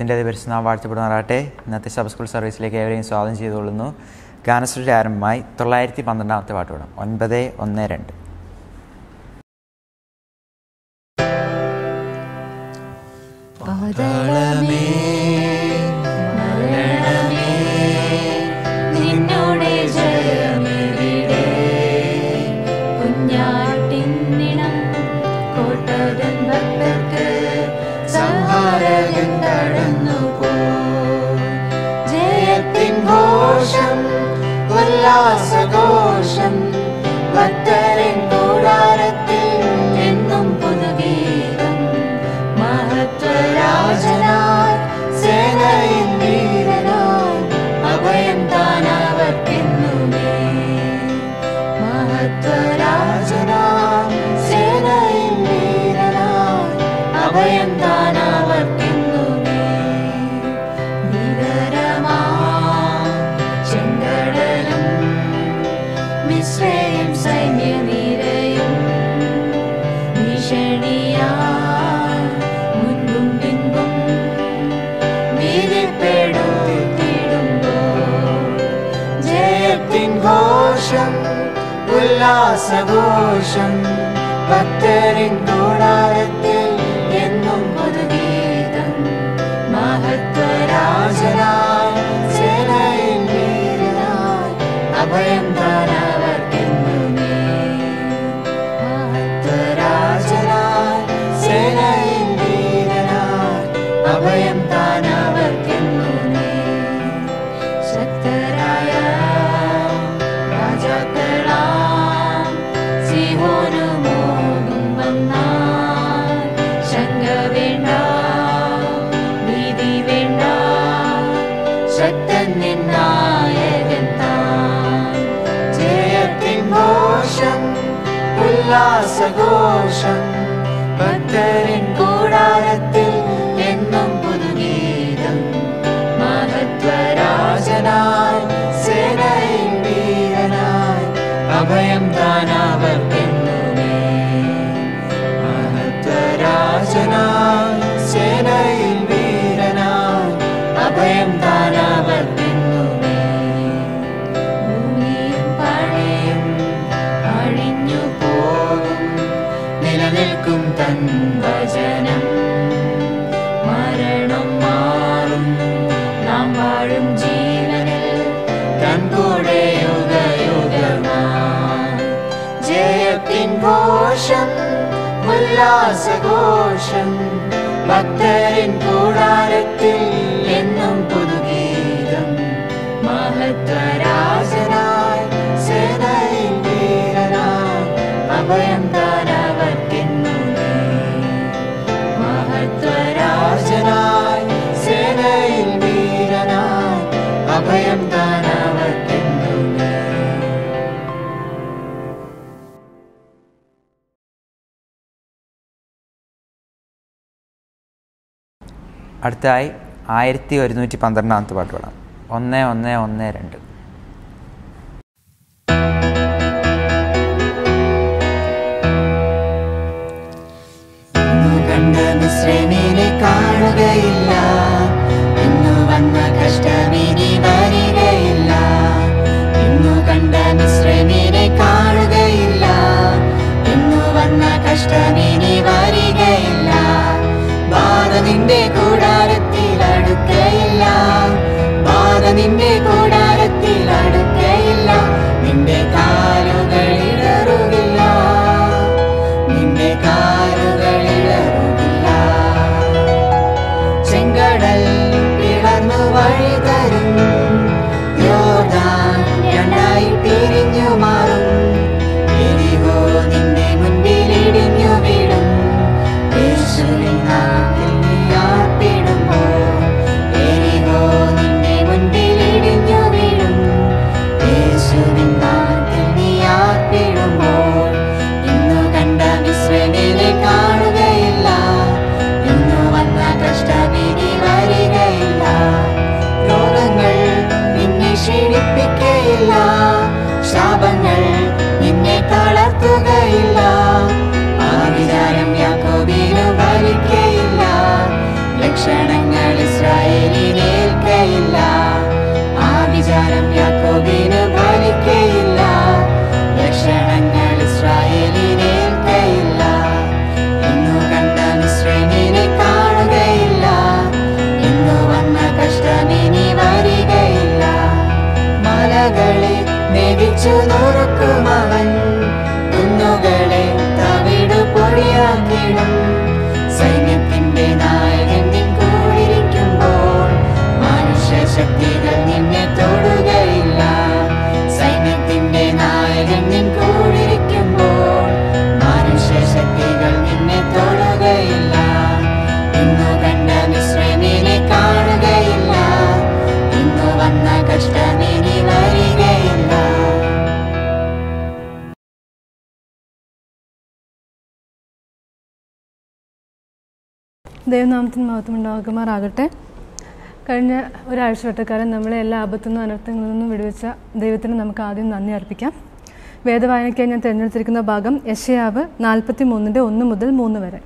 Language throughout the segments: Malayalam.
ദൈവത്തിന്റെ പരിശുദ്ധ വാഴ്ചപ്പെടുമാറാട്ടെ ഇന്നത്തെ സബ് സ്കൂൾ സർവീസിലേക്ക് ഏവരെയും സ്വാഗതം ചെയ്തുകൊള്ളുന്നു. ഗാനശ്രീയുടെ ആരംഭമായി തൊള്ളായിരത്തി പന്ത്രണ്ടാമത്തെ പാട്ടുപാടം. ഒൻപത് ഒന്ന് രണ്ട്. പാത സദോഷം ഭക്തരിൻ കൂടാരത്തിൽ சந்தோஷம் பக்தரின் கூடாரத்தில் என்னும் புதுகீதம். மகத்வராஜனாய் சேனை வீரனாய் அபயம் ोषम् भक्तार कोडारे राजनयम् അടുത്തായി ആയിരത്തി ഒരുന്നൂറ്റി പന്ത്രണ്ടാമത്തെ പാട്ട് പാടാം. ഒന്ന് ഒന്ന് ഒന്ന് രണ്ട്. ശ്രേണിയിലെ കാണുകയില്ല. ഇന്ന് വന്ന കഷ്ടമിനി ക്ഷണങ്ങൾ ഇസ്രായേലിനേൽക്കയില്ല ദൈവനാമത്തിന് മഹത്വം ഉണ്ടാകുമാറാകട്ടെ കഴിഞ്ഞ ഒരാഴ്ച വട്ടക്കാരൻ നമ്മളെ എല്ലാ ആപത്തുനിന്നും അനർത്ഥങ്ങളിൽ നിന്നും വിടുവിച്ച ദൈവത്തിന് നമുക്ക് ആദ്യം നന്ദി അർപ്പിക്കാം. വേദവായനയ്ക്കായി ഞാൻ തിരഞ്ഞെടുത്തിരിക്കുന്ന ഭാഗം യശയാവ് നാൽപ്പത്തി മൂന്നിന്റെ ഒന്ന് മുതൽ മൂന്ന് വരെ.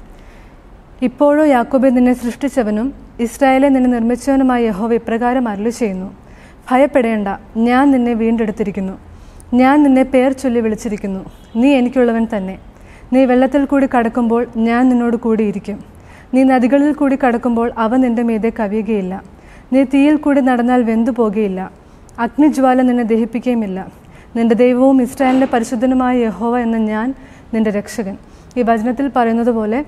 ഇപ്പോഴോ യാക്കോബെ നിന്നെ സൃഷ്ടിച്ചവനും ഇസ്രായേലെ നിന്നെ നിർമ്മിച്ചവനുമായ യഹോവ ഇപ്രകാരം അരളി ചെയ്യുന്നു ഭയപ്പെടേണ്ട ഞാൻ നിന്നെ വീണ്ടെടുത്തിരിക്കുന്നു. ഞാൻ നിന്നെ പേർ ചൊല്ലി വിളിച്ചിരിക്കുന്നു. നീ എനിക്കുള്ളവൻ തന്നെ. നീ വെള്ളത്തിൽ കൂടി കടക്കുമ്പോൾ ഞാൻ നിന്നോട് കൂടിയിരിക്കും. നീ നദികളിൽ കൂടി കടക്കുമ്പോൾ അവ നിന്റെ മീതെ കവിയുകയില്ല. നീ തീയിൽ കൂടി നടന്നാൽ വെന്തു പോകുകയില്ല. അഗ്നിജ്വാല നിന്നെ ദഹിപ്പിക്കുകയുമില്ല. നിന്റെ ദൈവവും ഇസ്രായേലിന്റെ പരിശുദ്ധനുമായ യഹോവ എന്ന ഞാൻ നിന്റെ രക്ഷകൻ. ഈ വചനത്തിൽ പറയുന്നത് പോലെ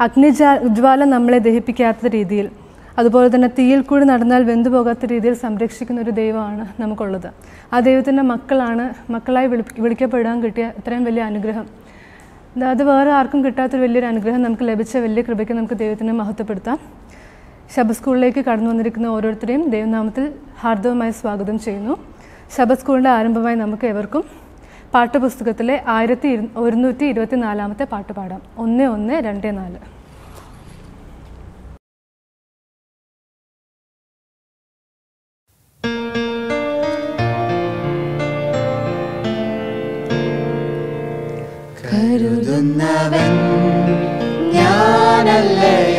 അഗ്നിജാ ജ്വാല നമ്മളെ ദഹിപ്പിക്കാത്ത രീതിയിൽ അതുപോലെ തന്നെ തീയിൽ കൂടി നടന്നാൽ വെന്തു പോകാത്ത രീതിയിൽ സംരക്ഷിക്കുന്ന ഒരു ദൈവമാണ് നമുക്കുള്ളത്. ആ ദൈവത്തിന്റെ മക്കളാണ് മക്കളായി വിളി വിളിക്കപ്പെടാൻ കിട്ടിയ ഇത്രയും വലിയ അനുഗ്രഹം. അത് വേറെ ആർക്കും കിട്ടാത്തൊരു വലിയൊരു അനുഗ്രഹം നമുക്ക് ലഭിച്ച വലിയ കൃപയ്ക്ക് നമുക്ക് ദൈവത്തിനെ മഹത്വപ്പെടുത്താം. ശബ സ്കൂളിലേക്ക് കടന്നു വന്നിരിക്കുന്ന ഓരോരുത്തരെയും ദൈവനാമത്തിൽ ഹാർദവമായി സ്വാഗതം ചെയ്യുന്നു. ശബ സ്കൂളിന്റെ ആരംഭമായി നമുക്ക് എവർക്കും പാഠപുസ്തകത്തിലെ ആയിരത്തി ഒരുന്നൂറ്റി ഇരുപത്തി നാലാമത്തെ പാട്ട് പാടാം ഒന്ന് ഒന്ന് രണ്ട് നാല്. കരുതുന്നവൻ ഞാനല്ലയോ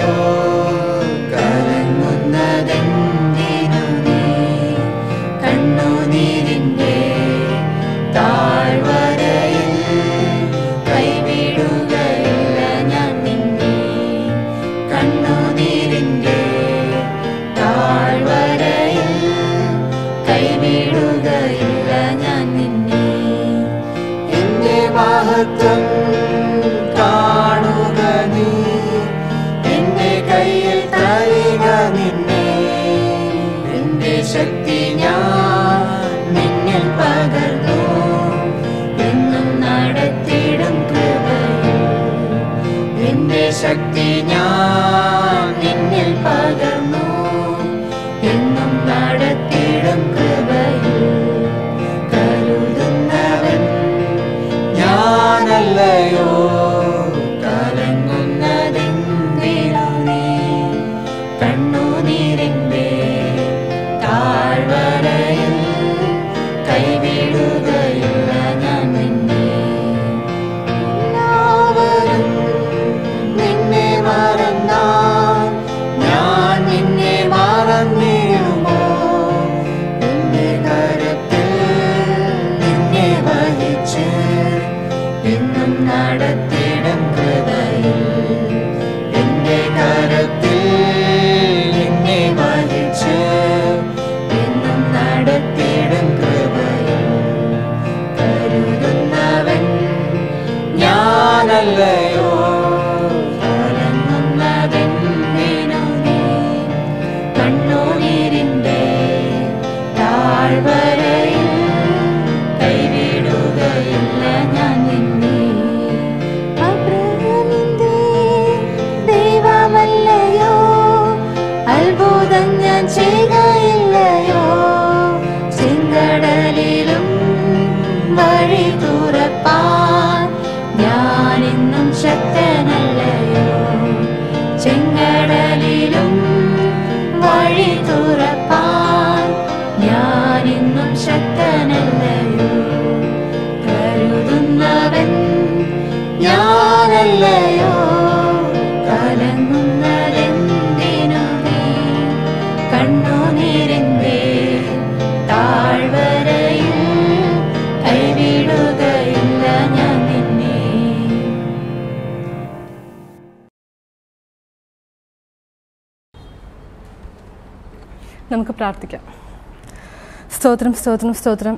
സ്തോത്രം സ്തോത്രം സ്തോത്രം.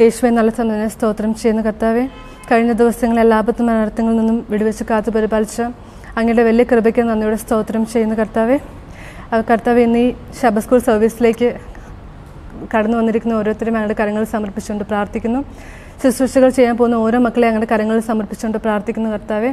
യേശുവെ നല്ല സമയം സ്തോത്രം ചെയ്യുന്ന കർത്താവെ. കഴിഞ്ഞ ദിവസങ്ങളിൽ എല്ലാ ആപത്തും അനർത്ഥങ്ങളിൽ നിന്നും വിടുവെച്ച് കാത്തു പരിപാലിച്ച അങ്ങയുടെ വലിയ കൃപയ്ക്ക് നന്ദിയുടെ സ്തോത്രം ചെയ്യുന്ന കർത്താവെ. കർത്താവ് ഇന്ന് ഈ ശബ സ്കൂൾ സർവീസിലേക്ക് കടന്നു വന്നിരിക്കുന്ന ഓരോരുത്തരും ഞങ്ങളുടെ കരങ്ങൾ സമർപ്പിച്ചുകൊണ്ട് പ്രാർത്ഥിക്കുന്നു. ശുശ്രൂഷകൾ ചെയ്യാൻ പോകുന്ന ഓരോ മക്കളെ ഞങ്ങളുടെ കരങ്ങൾ സമർപ്പിച്ചുകൊണ്ട് പ്രാർത്ഥിക്കുന്നു കർത്താവെ.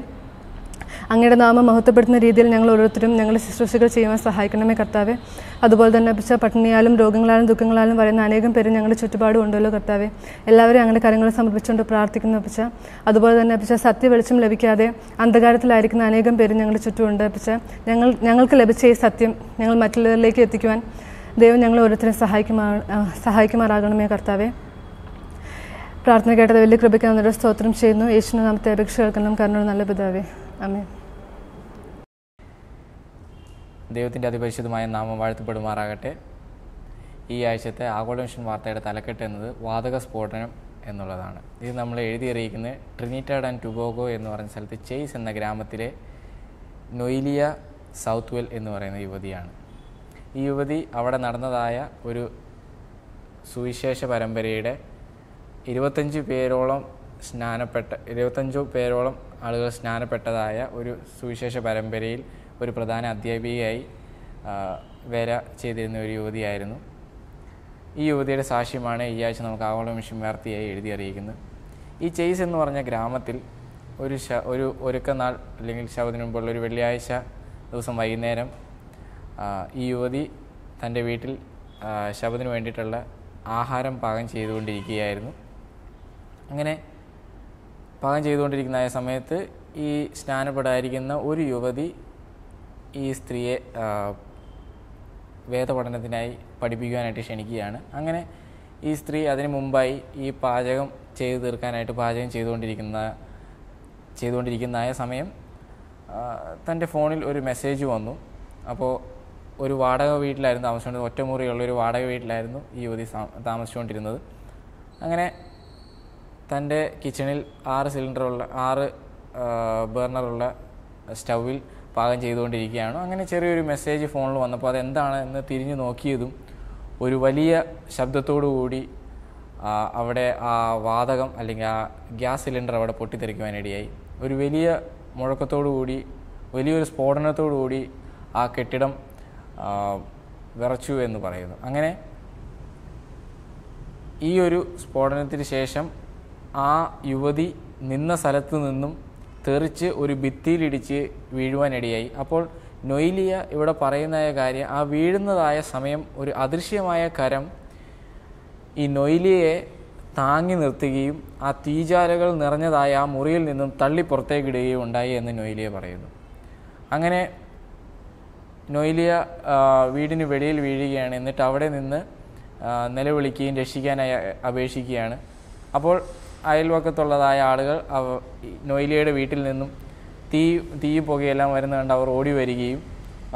അങ്ങയുടെ നാമം മഹത്വപ്പെടുത്തുന്ന രീതിയിൽ ഞങ്ങൾ ഓരോരുത്തരും ഞങ്ങളുടെ ശുശ്രൂഷകൾ ചെയ്യുവാൻ സഹായിക്കണമേ കർത്താവെ. അതുപോലെ തന്നെ പക്ഷേ പട്ടിണിയാലും രോഗങ്ങളാലും ദുഃഖങ്ങളാലും പറയുന്ന അനേകം പേര് ഞങ്ങളുടെ ചുറ്റുപാടും ഉണ്ടല്ലോ കർത്താവെ. എല്ലാവരും അങ്ങനെ കാര്യങ്ങൾ സമർപ്പിച്ചുകൊണ്ട് പ്രാർത്ഥിക്കുന്നു പിച്ച അതുപോലെ തന്നെ പിച്ച സത്യ വെളിച്ചം ലഭിക്കാതെ അന്ധകാരത്തിലായിരിക്കുന്ന അനേകം പേര് ഞങ്ങളുടെ ചുറ്റുമുണ്ട് പിച്ച ഞങ്ങൾ ഞങ്ങൾക്ക് ലഭിച്ച ഈ സത്യം ഞങ്ങൾ മറ്റുള്ളവരിലേക്ക് എത്തിക്കുവാൻ ദൈവം ഞങ്ങൾ ഓരോരുത്തരും സഹായിക്കുമാ സഹായിക്കുമാറാകണമേ കർത്താവെ. പ്രാർത്ഥന കേട്ടത് വലിയ കൃപയ്ക്ക് നന്ദിയുടെ സ്തോത്രം ചെയ്യുന്നു. യേശുവിനെ നാമത്തെ അപേക്ഷ കേൾക്കണം. കാരണം നല്ല പിതാവേ. അമേ ദൈവത്തിന്റെ അതിപരിശുദ്ധമായ നാമം വാഴ്ത്തപ്പെടുമാറാകട്ടെ. ഈ ആഴ്ചത്തെ ആഗോള മിഷൻ വാർത്തയുടെ തലക്കെട്ട് എന്നത് വാതക സ്ഫോടനം എന്നുള്ളതാണ്. ഇത് നമ്മൾ എഴുതിയറിയിക്കുന്നത് ട്രിനിറ്റാഡ് ആൻഡ് ടുബോഗോ എന്ന് പറയുന്ന സ്ഥലത്ത് ചെയ്സ് എന്ന ഗ്രാമത്തിലെ നൊയിലിയ സൗത്ത് വെൽ എന്ന് പറയുന്ന യുവതിയാണ്. ഈ യുവതി അവിടെ നടന്നതായ ഒരു സുവിശേഷ പരമ്പരയുടെ ഇരുപത്തഞ്ച് പേരോളം സ്നാനപ്പെട്ട ഇരുപത്തഞ്ചു പേരോളം ആളുകൾ സ്നാനപ്പെട്ടതായ ഒരു സുവിശേഷ പരമ്പരയിൽ ഒരു പ്രധാന അധ്യാപികയായി വേര ചെയ്തിരുന്ന ഒരു യുവതിയായിരുന്നു. ഈ യുവതിയുടെ സാക്ഷ്യമാണ് ഈ ആഴ്ച നമുക്ക് ആവോളം മിഷൻ വാർത്തയായി എഴുതി അറിയിക്കുന്നത്. ഈ ചെയ്സ് എന്ന് പറഞ്ഞ ഗ്രാമത്തിൽ ഒരു ശ ഒരു ഒരുക്കനാൾ അല്ലെങ്കിൽ ശവത്തിന് മുമ്പുള്ള ഒരു വെള്ളിയാഴ്ച ദിവസം വൈകുന്നേരം ഈ യുവതി തന്റെ വീട്ടിൽ ശവത്തിന് വേണ്ടിയിട്ടുള്ള ആഹാരം പാകം ചെയ്തുകൊണ്ടിരിക്കുകയായിരുന്നു. അങ്ങനെ പാകം ചെയ്തുകൊണ്ടിരിക്കുന്ന സമയത്ത് ഈ സ്നാനപ്പെടാതിരിക്കുന്ന ഒരു യുവതി ഈ സ്ത്രീയെ വേദപഠനത്തിനായി പഠിപ്പിക്കുവാനായിട്ട് ക്ഷണിക്കുകയാണ്. അങ്ങനെ ഈ സ്ത്രീ അതിനു മുമ്പായി ഈ പാചകം ചെയ്തു തീർക്കാനായിട്ട് പാചകം ചെയ്തുകൊണ്ടിരിക്കുന്ന ചെയ്തുകൊണ്ടിരിക്കുന്നതായ സമയം തന്റെ ഫോണിൽ ഒരു മെസ്സേജ് വന്നു. അപ്പോൾ ഒരു വാടക വീട്ടിലായിരുന്നു താമസിച്ചുകൊണ്ട് ഒറ്റമുറിയുള്ള ഒരു വാടക വീട്ടിലായിരുന്നു ഈ യുവതി താമസിച്ചുകൊണ്ടിരുന്നത്. അങ്ങനെ തന്റെ കിച്ചണിൽ ആറ് സിലിണ്ടറുള്ള ആറ് ബർണറുള്ള സ്റ്റൗവിൽ പാകം ചെയ്തുകൊണ്ടിരിക്കുകയാണ്? അങ്ങനെ ചെറിയൊരു മെസ്സേജ് ഫോണിൽ വന്നപ്പോൾ അതെന്താണ് എന്ന് തിരിഞ്ഞു നോക്കിയതും ഒരു വലിയ ശബ്ദത്തോടു കൂടി അവിടെ ആ വാതകം അല്ലെങ്കിൽ ആ ഗ്യാസ് സിലിണ്ടർ അവിടെ പൊട്ടിത്തെറിക്കുവാനിടയായി ഒരു വലിയ മുഴക്കത്തോടു കൂടി വലിയൊരു സ്ഫോടനത്തോടു കൂടി ആ കെട്ടിടം വിറച്ചു എന്ന് പറയുന്നു. അങ്ങനെ ഈ ഒരു സ്ഫോടനത്തിന് ശേഷം ആ യുവതി നിന്ന സ്ഥലത്ത് നിന്നും തെറിച്ച് ഒരു ഭിത്തിയിലിടിച്ച് വീഴുവാനിടയായി. അപ്പോൾ നൊയിലിയ ഇവിടെ പറയുന്നതായ കാര്യം ആ വീഴുന്നതായ സമയം ഒരു അദൃശ്യമായ കരം ഈ നൊയിലിയെ താങ്ങി നിർത്തുകയും ആ തീജാലകൾ നിറഞ്ഞതായ ആ മുറിയിൽ നിന്നും തള്ളി പുറത്തേക്കിടുകയും ഉണ്ടായി എന്ന് നൊയിലിയ പറയുന്നു. അങ്ങനെ നൊയിലിയ വീടിന് വെളിയിൽ വീഴുകയാണ്. എന്നിട്ട് അവിടെ നിന്ന് നിലവിളിക്കുകയും രക്ഷിക്കാനായി അപേക്ഷിക്കുകയാണ്. അപ്പോൾ അയൽവക്കത്തുള്ളതായ ആളുകൾ അവ നൊയിലിയുടെ വീട്ടിൽ നിന്നും തീ തീ പുകയെല്ലാം വരുന്ന കണ്ട് അവർ ഓടി വരികയും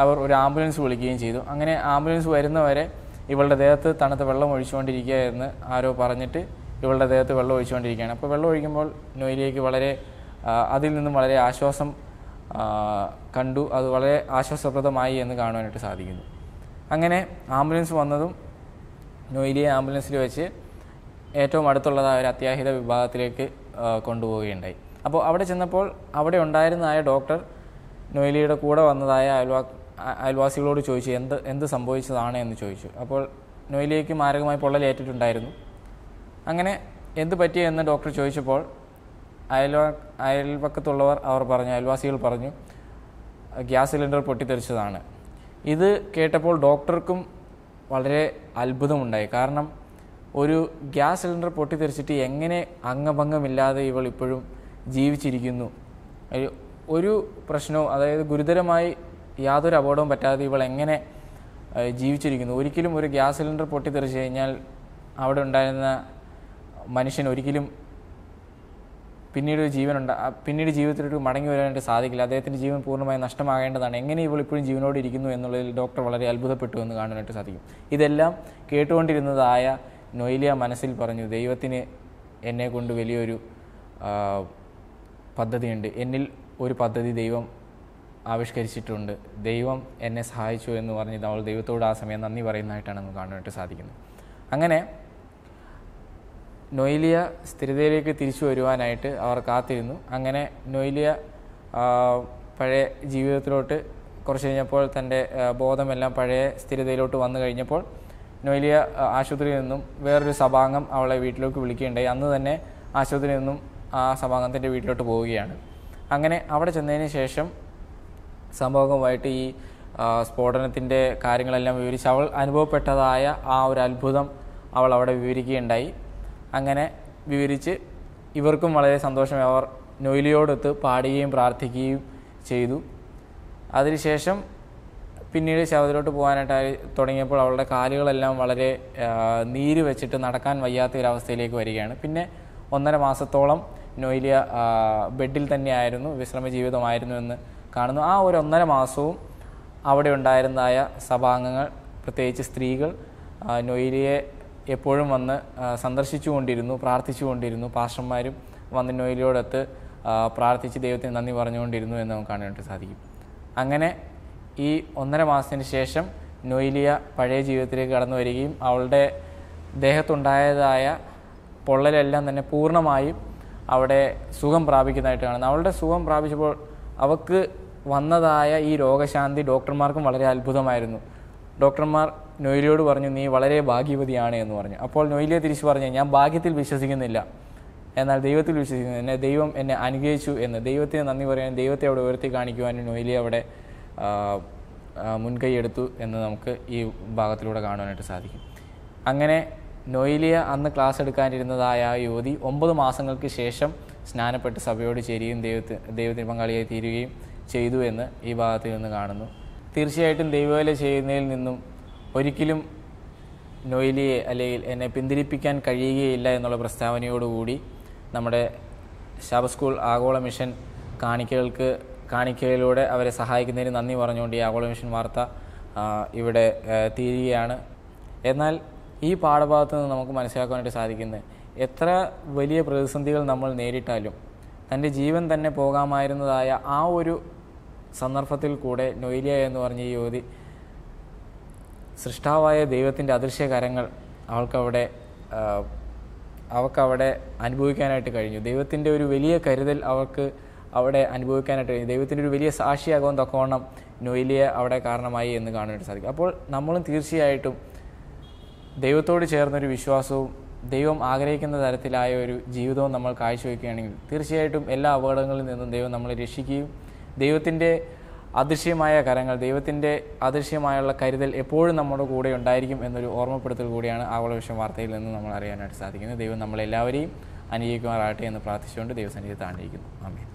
അവർ ഒരു ആംബുലൻസ് വിളിക്കുകയും ചെയ്തു. അങ്ങനെ ആംബുലൻസ് വരുന്നവരെ ഇവളുടെ ദേഹത്ത് തണുത്ത വെള്ളം ഒഴിച്ചുകൊണ്ടിരിക്കുക എന്ന് ആരോ പറഞ്ഞിട്ട് ഇവളുടെ ദേഹത്ത് വെള്ളം ഒഴിച്ചുകൊണ്ടിരിക്കുകയാണ്. അപ്പോൾ വെള്ളം ഒഴിക്കുമ്പോൾ നൊയിലിയയ്ക്ക് വളരെ അതിൽ നിന്നും വളരെ ആശ്വാസം കണ്ടു. അത് വളരെ ആശ്വാസപ്രദമായി എന്ന് കാണുവാനായിട്ട് സാധിക്കുന്നു. അങ്ങനെ ആംബുലൻസ് വന്നതും നൊയിലിയെ ആംബുലൻസിൽ വെച്ച് ഏറ്റവും അടുത്തുള്ളതായ ഒരു അത്യാഹിത വിഭാഗത്തിലേക്ക് കൊണ്ടുപോവുകയുണ്ടായി. അപ്പോൾ അവിടെ ചെന്നപ്പോൾ അവിടെ ഉണ്ടായിരുന്നതായ ഡോക്ടർ നൊയിലിയുടെ കൂടെ വന്നതായ അയൽവാ അയൽവാസികളോട് ചോദിച്ചു എന്ത് എന്ത് സംഭവിച്ചതാണ്? എന്ന് ചോദിച്ചു. അപ്പോൾ നൊയിലിയയ്ക്ക് മാരകമായി പൊള്ളലേറ്റിട്ടുണ്ടായിരുന്നു. അങ്ങനെ എന്ത് പറ്റിയെന്ന് ഡോക്ടർ ചോദിച്ചപ്പോൾ അയൽവാ അയൽപക്കത്തുള്ളവർ അവർ പറഞ്ഞു അയൽവാസികൾ പറഞ്ഞു ഗ്യാസ് സിലിണ്ടർ പൊട്ടിത്തെറിച്ചതാണ്. ഇത് കേട്ടപ്പോൾ ഡോക്ടർക്കും വളരെ അത്ഭുതമുണ്ടായി. കാരണം ഒരു ഗ്യാസ് സിലിണ്ടർ പൊട്ടിത്തെറിച്ചിട്ട് എങ്ങനെ അംഗഭംഗമില്ലാതെ ഇവൾ ഇപ്പോഴും ജീവിച്ചിരിക്കുന്നു? ഒരു- പ്രശ്നവും അതായത് ഗുരുതരമായി യാതൊരു അപകടവും പറ്റാതെ ഇവൾ എങ്ങനെ ജീവിച്ചിരിക്കുന്നു? ഒരിക്കലും ഒരു ഗ്യാസ് സിലിണ്ടർ പൊട്ടിത്തെറിച്ച് കഴിഞ്ഞാൽ അവിടെ ഉണ്ടായിരുന്ന മനുഷ്യൻ ഒരിക്കലും പിന്നീട് ജീവൻ ഉണ്ട് പിന്നീട് ജീവിതത്തിലേക്ക് മടങ്ങി വരാനായിട്ട് സാധിക്കില്ല. അദ്ദേഹത്തിന്റെ ജീവൻ പൂർണമായി നഷ്ടമാകേണ്ടതാണ്. എങ്ങനെ ഇവൾ ഇപ്പോഴും ജീവനോട് ഇരിക്കുന്നു എന്നുള്ളതിൽ ഡോക്ടർ വളരെ അത്ഭുതപ്പെട്ടു എന്ന് കാണാനായിട്ട് സാധിക്കും. ഇതെല്ലാം കേട്ടുകൊണ്ടിരുന്നതായ നൊയിലിയ മനസ്സിൽ പറഞ്ഞു ദൈവത്തിന് എന്നെ കൊണ്ട് വലിയൊരു പദ്ധതിയുണ്ട്. എന്നിൽ ഒരു പദ്ധതി ദൈവം ആവിഷ്കരിച്ചിട്ടുണ്ട്. ദൈവം എന്നെ സഹായിച്ചു എന്ന് പറഞ്ഞ് നമ്മൾ ദൈവത്തോട് ആ സമയം നന്ദി പറയുന്നതായിട്ടാണ് നമുക്ക് കാണാനായിട്ട് സാധിക്കുന്നത്. അങ്ങനെ നൊയിലിയ സ്ഥിരതയിലേക്ക് തിരിച്ചു വരുവാനായിട്ട് അവർ കാത്തിരുന്നു. അങ്ങനെ നൊയിലിയ പഴയ ജീവിതത്തിലോട്ട് കുറച്ച് കഴിഞ്ഞപ്പോൾ തന്റെ ബോധമെല്ലാം പഴയ സ്ഥിരതയിലോട്ട് വന്നു കഴിഞ്ഞപ്പോൾ നൊയിലിയ ആശുപത്രിയിൽ നിന്നും വേറൊരു സഭാംഗം അവളെ വീട്ടിലേക്ക് വിളിക്കുകയുണ്ടായി. അന്ന് തന്നെ ആശുപത്രിയിൽ നിന്നും ആ സഭാംഗത്തിന്റെ വീട്ടിലോട്ട് പോവുകയാണ്. അങ്ങനെ അവിടെ ചെന്നതിന് ശേഷം സംഭവമായിട്ട് ഈ സ്ഫോടനത്തിന്റെ കാര്യങ്ങളെല്ലാം വിവരിച്ച് അവൾ അനുഭവപ്പെട്ടതായ ആ ഒരു അത്ഭുതം അവൾ അവിടെ വിവരിക്കുകയുണ്ടായി. അങ്ങനെ വിവരിച്ച് ഇവർക്കും വളരെ സന്തോഷം. അവർ നൊയിലിയോടൊത്ത് പാടുകയും പ്രാർത്ഥിക്കുകയും ചെയ്തു. അതിനുശേഷം പിന്നീട് ശവത്തിലോട്ട് പോകാനായിട്ട് തുടങ്ങിയപ്പോൾ അവളുടെ കാലുകളെല്ലാം വളരെ നീര് വെച്ചിട്ട് നടക്കാൻ വയ്യാത്ത ഒരു അവസ്ഥയിലേക്ക് വരികയാണ്. പിന്നെ ഒന്നര മാസത്തോളം നോയിലിയ ബെഡിൽ തന്നെയായിരുന്നു വിശ്രമ ജീവിതമായിരുന്നു എന്ന് കാണുന്നു. ആ ഒരു ഒന്നര മാസവും അവിടെ ഉണ്ടായിരുന്നതായ സഭാംഗങ്ങൾ പ്രത്യേകിച്ച് സ്ത്രീകൾ നോയിലിയെ എപ്പോഴും വന്ന് സന്ദർശിച്ചുകൊണ്ടിരുന്നു പ്രാർത്ഥിച്ചുകൊണ്ടിരുന്നു. പാസ്റ്റർമാരും വന്ന് നൊയിലിയോടൊത്ത് പ്രാർത്ഥിച്ച് ദൈവത്തിന് നന്ദി പറഞ്ഞുകൊണ്ടിരുന്നു എന്ന് നമുക്ക് കാണാനായിട്ട് സാധിക്കും. അങ്ങനെ ഈ ഒന്നര മാസത്തിന് ശേഷം നൊയിലിയ പഴയ ജീവിതത്തിലേക്ക് കടന്നു വരികയും അവളുടെ ദേഹത്തുണ്ടായതായ പൊള്ളലെല്ലാം തന്നെ പൂർണമായും അവിടെ സുഖം പ്രാപിക്കുന്നതായിട്ട് കാണുന്നത് അവളുടെ സുഖം പ്രാപിച്ചപ്പോൾ അവൾക്ക് വന്നതായ ഈ രോഗശാന്തി ഡോക്ടർമാർക്കും വളരെ അത്ഭുതമായിരുന്നു. ഡോക്ടർമാർ നൊയിലിയോട് പറഞ്ഞു നീ വളരെ ഭാഗ്യവതിയാണ് എന്ന് പറഞ്ഞു. അപ്പോൾ നൊയിലിയ തിരിച്ചു പറഞ്ഞു ഞാൻ ഭാഗ്യത്തിൽ വിശ്വസിക്കുന്നില്ല. എന്നാൽ ദൈവത്തിൽ വിശ്വസിക്കുന്നു. എന്നെ ദൈവം എന്നെ അനുഗ്രഹിച്ചു എന്ന്. ദൈവത്തിന് നന്ദി പറയാൻ ദൈവത്തെ അവിടെ ഉയർത്തി കാണിക്കുവാനും നൊയിലിയ അവിടെ മുൻകൈയെടുത്തു എന്ന് നമുക്ക് ഈ ഭാഗത്തിലൂടെ കാണുവാനായിട്ട് സാധിക്കും. അങ്ങനെ നൊയിലിയ അന്ന് ക്ലാസ് എടുക്കാനിരുന്നതായ ആ യുവതി ഒമ്പത് മാസങ്ങൾക്ക് ശേഷം സ്നാനപ്പെട്ട് സഭയോട് ചേരുകയും ദൈവത്തിന് ദൈവത്തിന് പങ്കാളിയായി തീരുകയും ചെയ്തു എന്ന് ഈ ഭാഗത്തിൽ നിന്ന് കാണുന്നു. തീർച്ചയായിട്ടും ദൈവവേല ചെയ്യുന്നതിൽ നിന്നും ഒരിക്കലും നൊയിലിയെ അല്ലെങ്കിൽ എന്നെ പിന്തിരിപ്പിക്കാൻ കഴിയുകയില്ല എന്നുള്ള പ്രസ്താവനയോടുകൂടി നമ്മുടെ ശാബ സ്കൂൾ ആഗോള മിഷൻ കാണിക്കകൾക്ക് കാണിക്കയിലൂടെ അവരെ സഹായിക്കുന്നതിന് നന്ദി പറഞ്ഞുകൊണ്ട് ഈ ആഗോള മിഷൻ വാർത്ത ഇവിടെ തീരുകയാണ്. എന്നാൽ ഈ പാഠഭാഗത്ത് നിന്ന് നമുക്ക് മനസ്സിലാക്കാനായിട്ട് സാധിക്കുന്നത് എത്ര വലിയ പ്രതിസന്ധികൾ നമ്മൾ നേരിട്ടാലും തന്റെ ജീവൻ തന്നെ പോകാമായിരുന്നതായ ആ ഒരു സന്ദർഭത്തിൽ കൂടെ നൊയിലിയ എന്ന് പറഞ്ഞ ഈ യുവതി സൃഷ്ടാവായ ദൈവത്തിന്റെ അദൃശ്യ കരങ്ങൾ അവൾക്കവിടെ അവൾക്കവിടെ അനുഭവിക്കാനായിട്ട് കഴിഞ്ഞു. ദൈവത്തിന്റെ ഒരു വലിയ കരുതൽ അവൾക്ക് അവിടെ അനുഭവിക്കാനായിട്ട് ദൈവത്തിന്റെ ഒരു വലിയ സാക്ഷിയാകാൻ തക്കവണ്ണം നൊയിലിയ അവിടെ കാരണമായി എന്ന് കാണാനായിട്ട് സാധിക്കും. അപ്പോൾ നമ്മളും തീർച്ചയായിട്ടും ദൈവത്തോട് ചേർന്നൊരു വിശ്വാസവും ദൈവം ആഗ്രഹിക്കുന്ന തരത്തിലായ ഒരു ജീവിതവും നമ്മൾ കാഴ്ചവെക്കുകയാണെങ്കിൽ തീർച്ചയായിട്ടും എല്ലാ അപകടങ്ങളിൽ നിന്നും ദൈവം നമ്മളെ രക്ഷിക്കുകയും ദൈവത്തിന്റെ അദൃശ്യമായ കരങ്ങൾ ദൈവത്തിന്റെ അദൃശ്യമായുള്ള കരുതൽ എപ്പോഴും നമ്മുടെ കൂടെ ഉണ്ടായിരിക്കും എന്നൊരു ഓർമ്മപ്പെടുത്തൽ കൂടിയാണ് ആവളവിഷം വാർത്തയിൽ നിന്ന് നമ്മൾ അറിയാനായിട്ട് സാധിക്കുന്നത്. ദൈവം നമ്മളെല്ലാവരെയും അനുഗ്രഹിക്കുമാറാകട്ടെ എന്ന് പ്രാർത്ഥിച്ചുകൊണ്ട് ദൈവസന്നിധി താണ്ടിരിക്കുന്നു. ആമേൻ.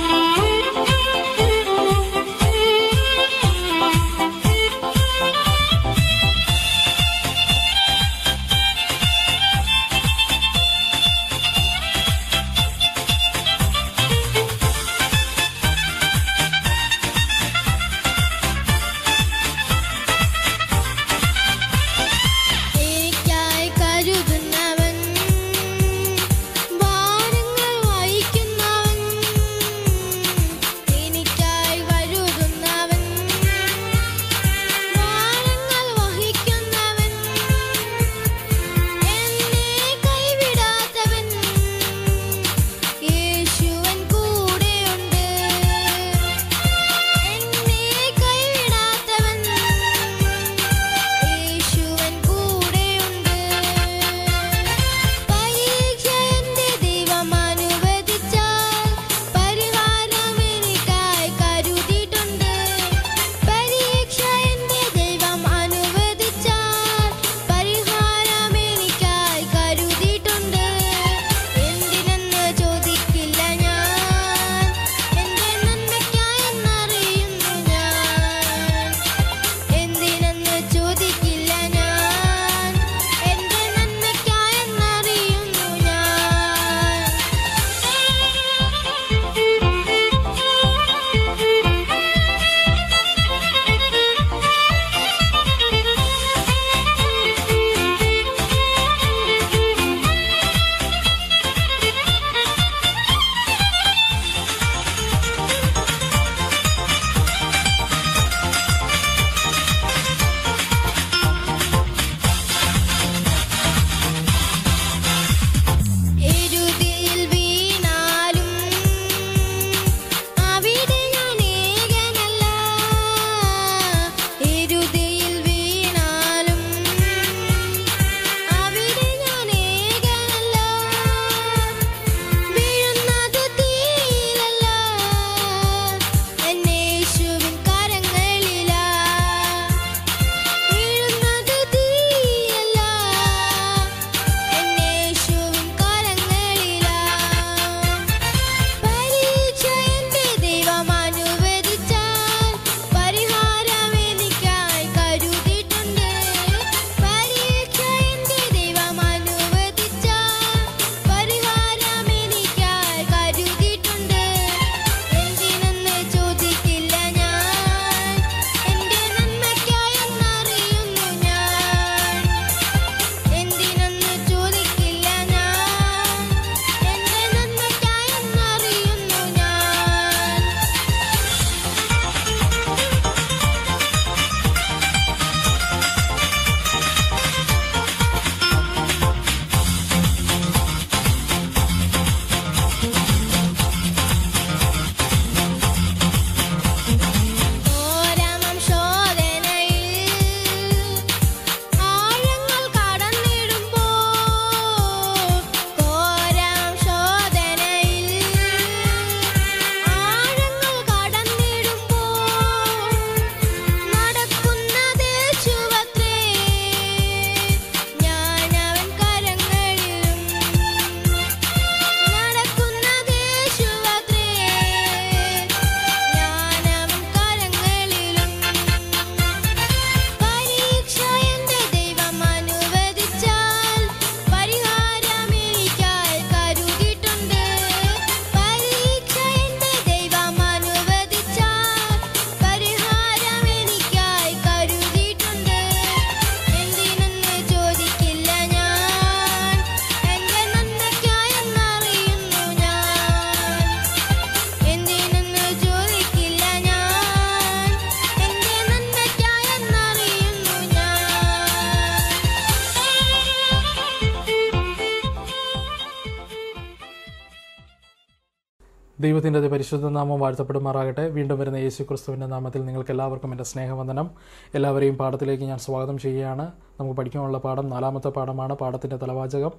ദൈവത്തിന്റെ പരിശുദ്ധ നാമം വാഴ്ത്തപ്പെടുമാറാകട്ടെ. വീണ്ടും വരുന്ന യേശു ക്രിസ്തുവിന്റെ നാമത്തിൽ നിങ്ങൾക്ക് എല്ലാവർക്കും എന്റെ സ്നേഹവന്ദനം. എല്ലാവരെയും പാഠത്തിലേക്ക് ഞാൻ സ്വാഗതം ചെയ്യുകയാണ്. നമുക്ക് പഠിക്കാനുള്ള പാഠം നാലാമത്തെ പാഠമാണ്. പാഠത്തിന്റെ തലവാചകം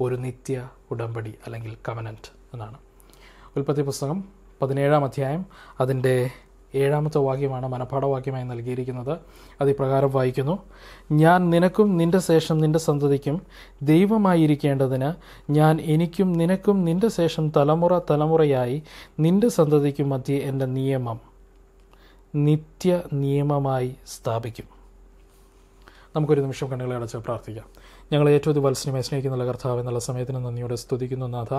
ഒരു നിത്യ ഉടമ്പടി അല്ലെങ്കിൽ കവനന്റ് എന്നാണ്. ഉൽപ്പത്തി പുസ്തകം പതിനേഴാം അധ്യായം. അതിന്റെ ഏഴാമത്തെ വാക്യമാണ് മനഃപാഠവാക്യമായി നൽകിയിരിക്കുന്നത്. അതിപ്രകാരം വായിക്കുന്നു. ഞാൻ നിനക്കും നിന്റെ ശേഷം നിന്റെ സന്തതിക്കും ദൈവമായിരിക്കേണ്ടതിന് ഞാൻ എനിക്കും നിനക്കും നിന്റെ ശേഷം തലമുറ തലമുറയായി നിന്റെ സന്തതിക്കും മധ്യേ എന്റെ നിയമം നിത്യ നിയമമായി സ്ഥാപിക്കും. നമുക്കൊരു നിമിഷം കണ്ണുകളെ അടച്ച് പ്രാർത്ഥിക്കാം. ഞങ്ങളെ ഏറ്റവും വത്സനമായി സ്നേഹിക്കുന്ന കർത്താവ് എന്നുള്ള സമയത്തിന് നന്ദിയോടെ സ്തുതിക്കുന്നു നാഥ.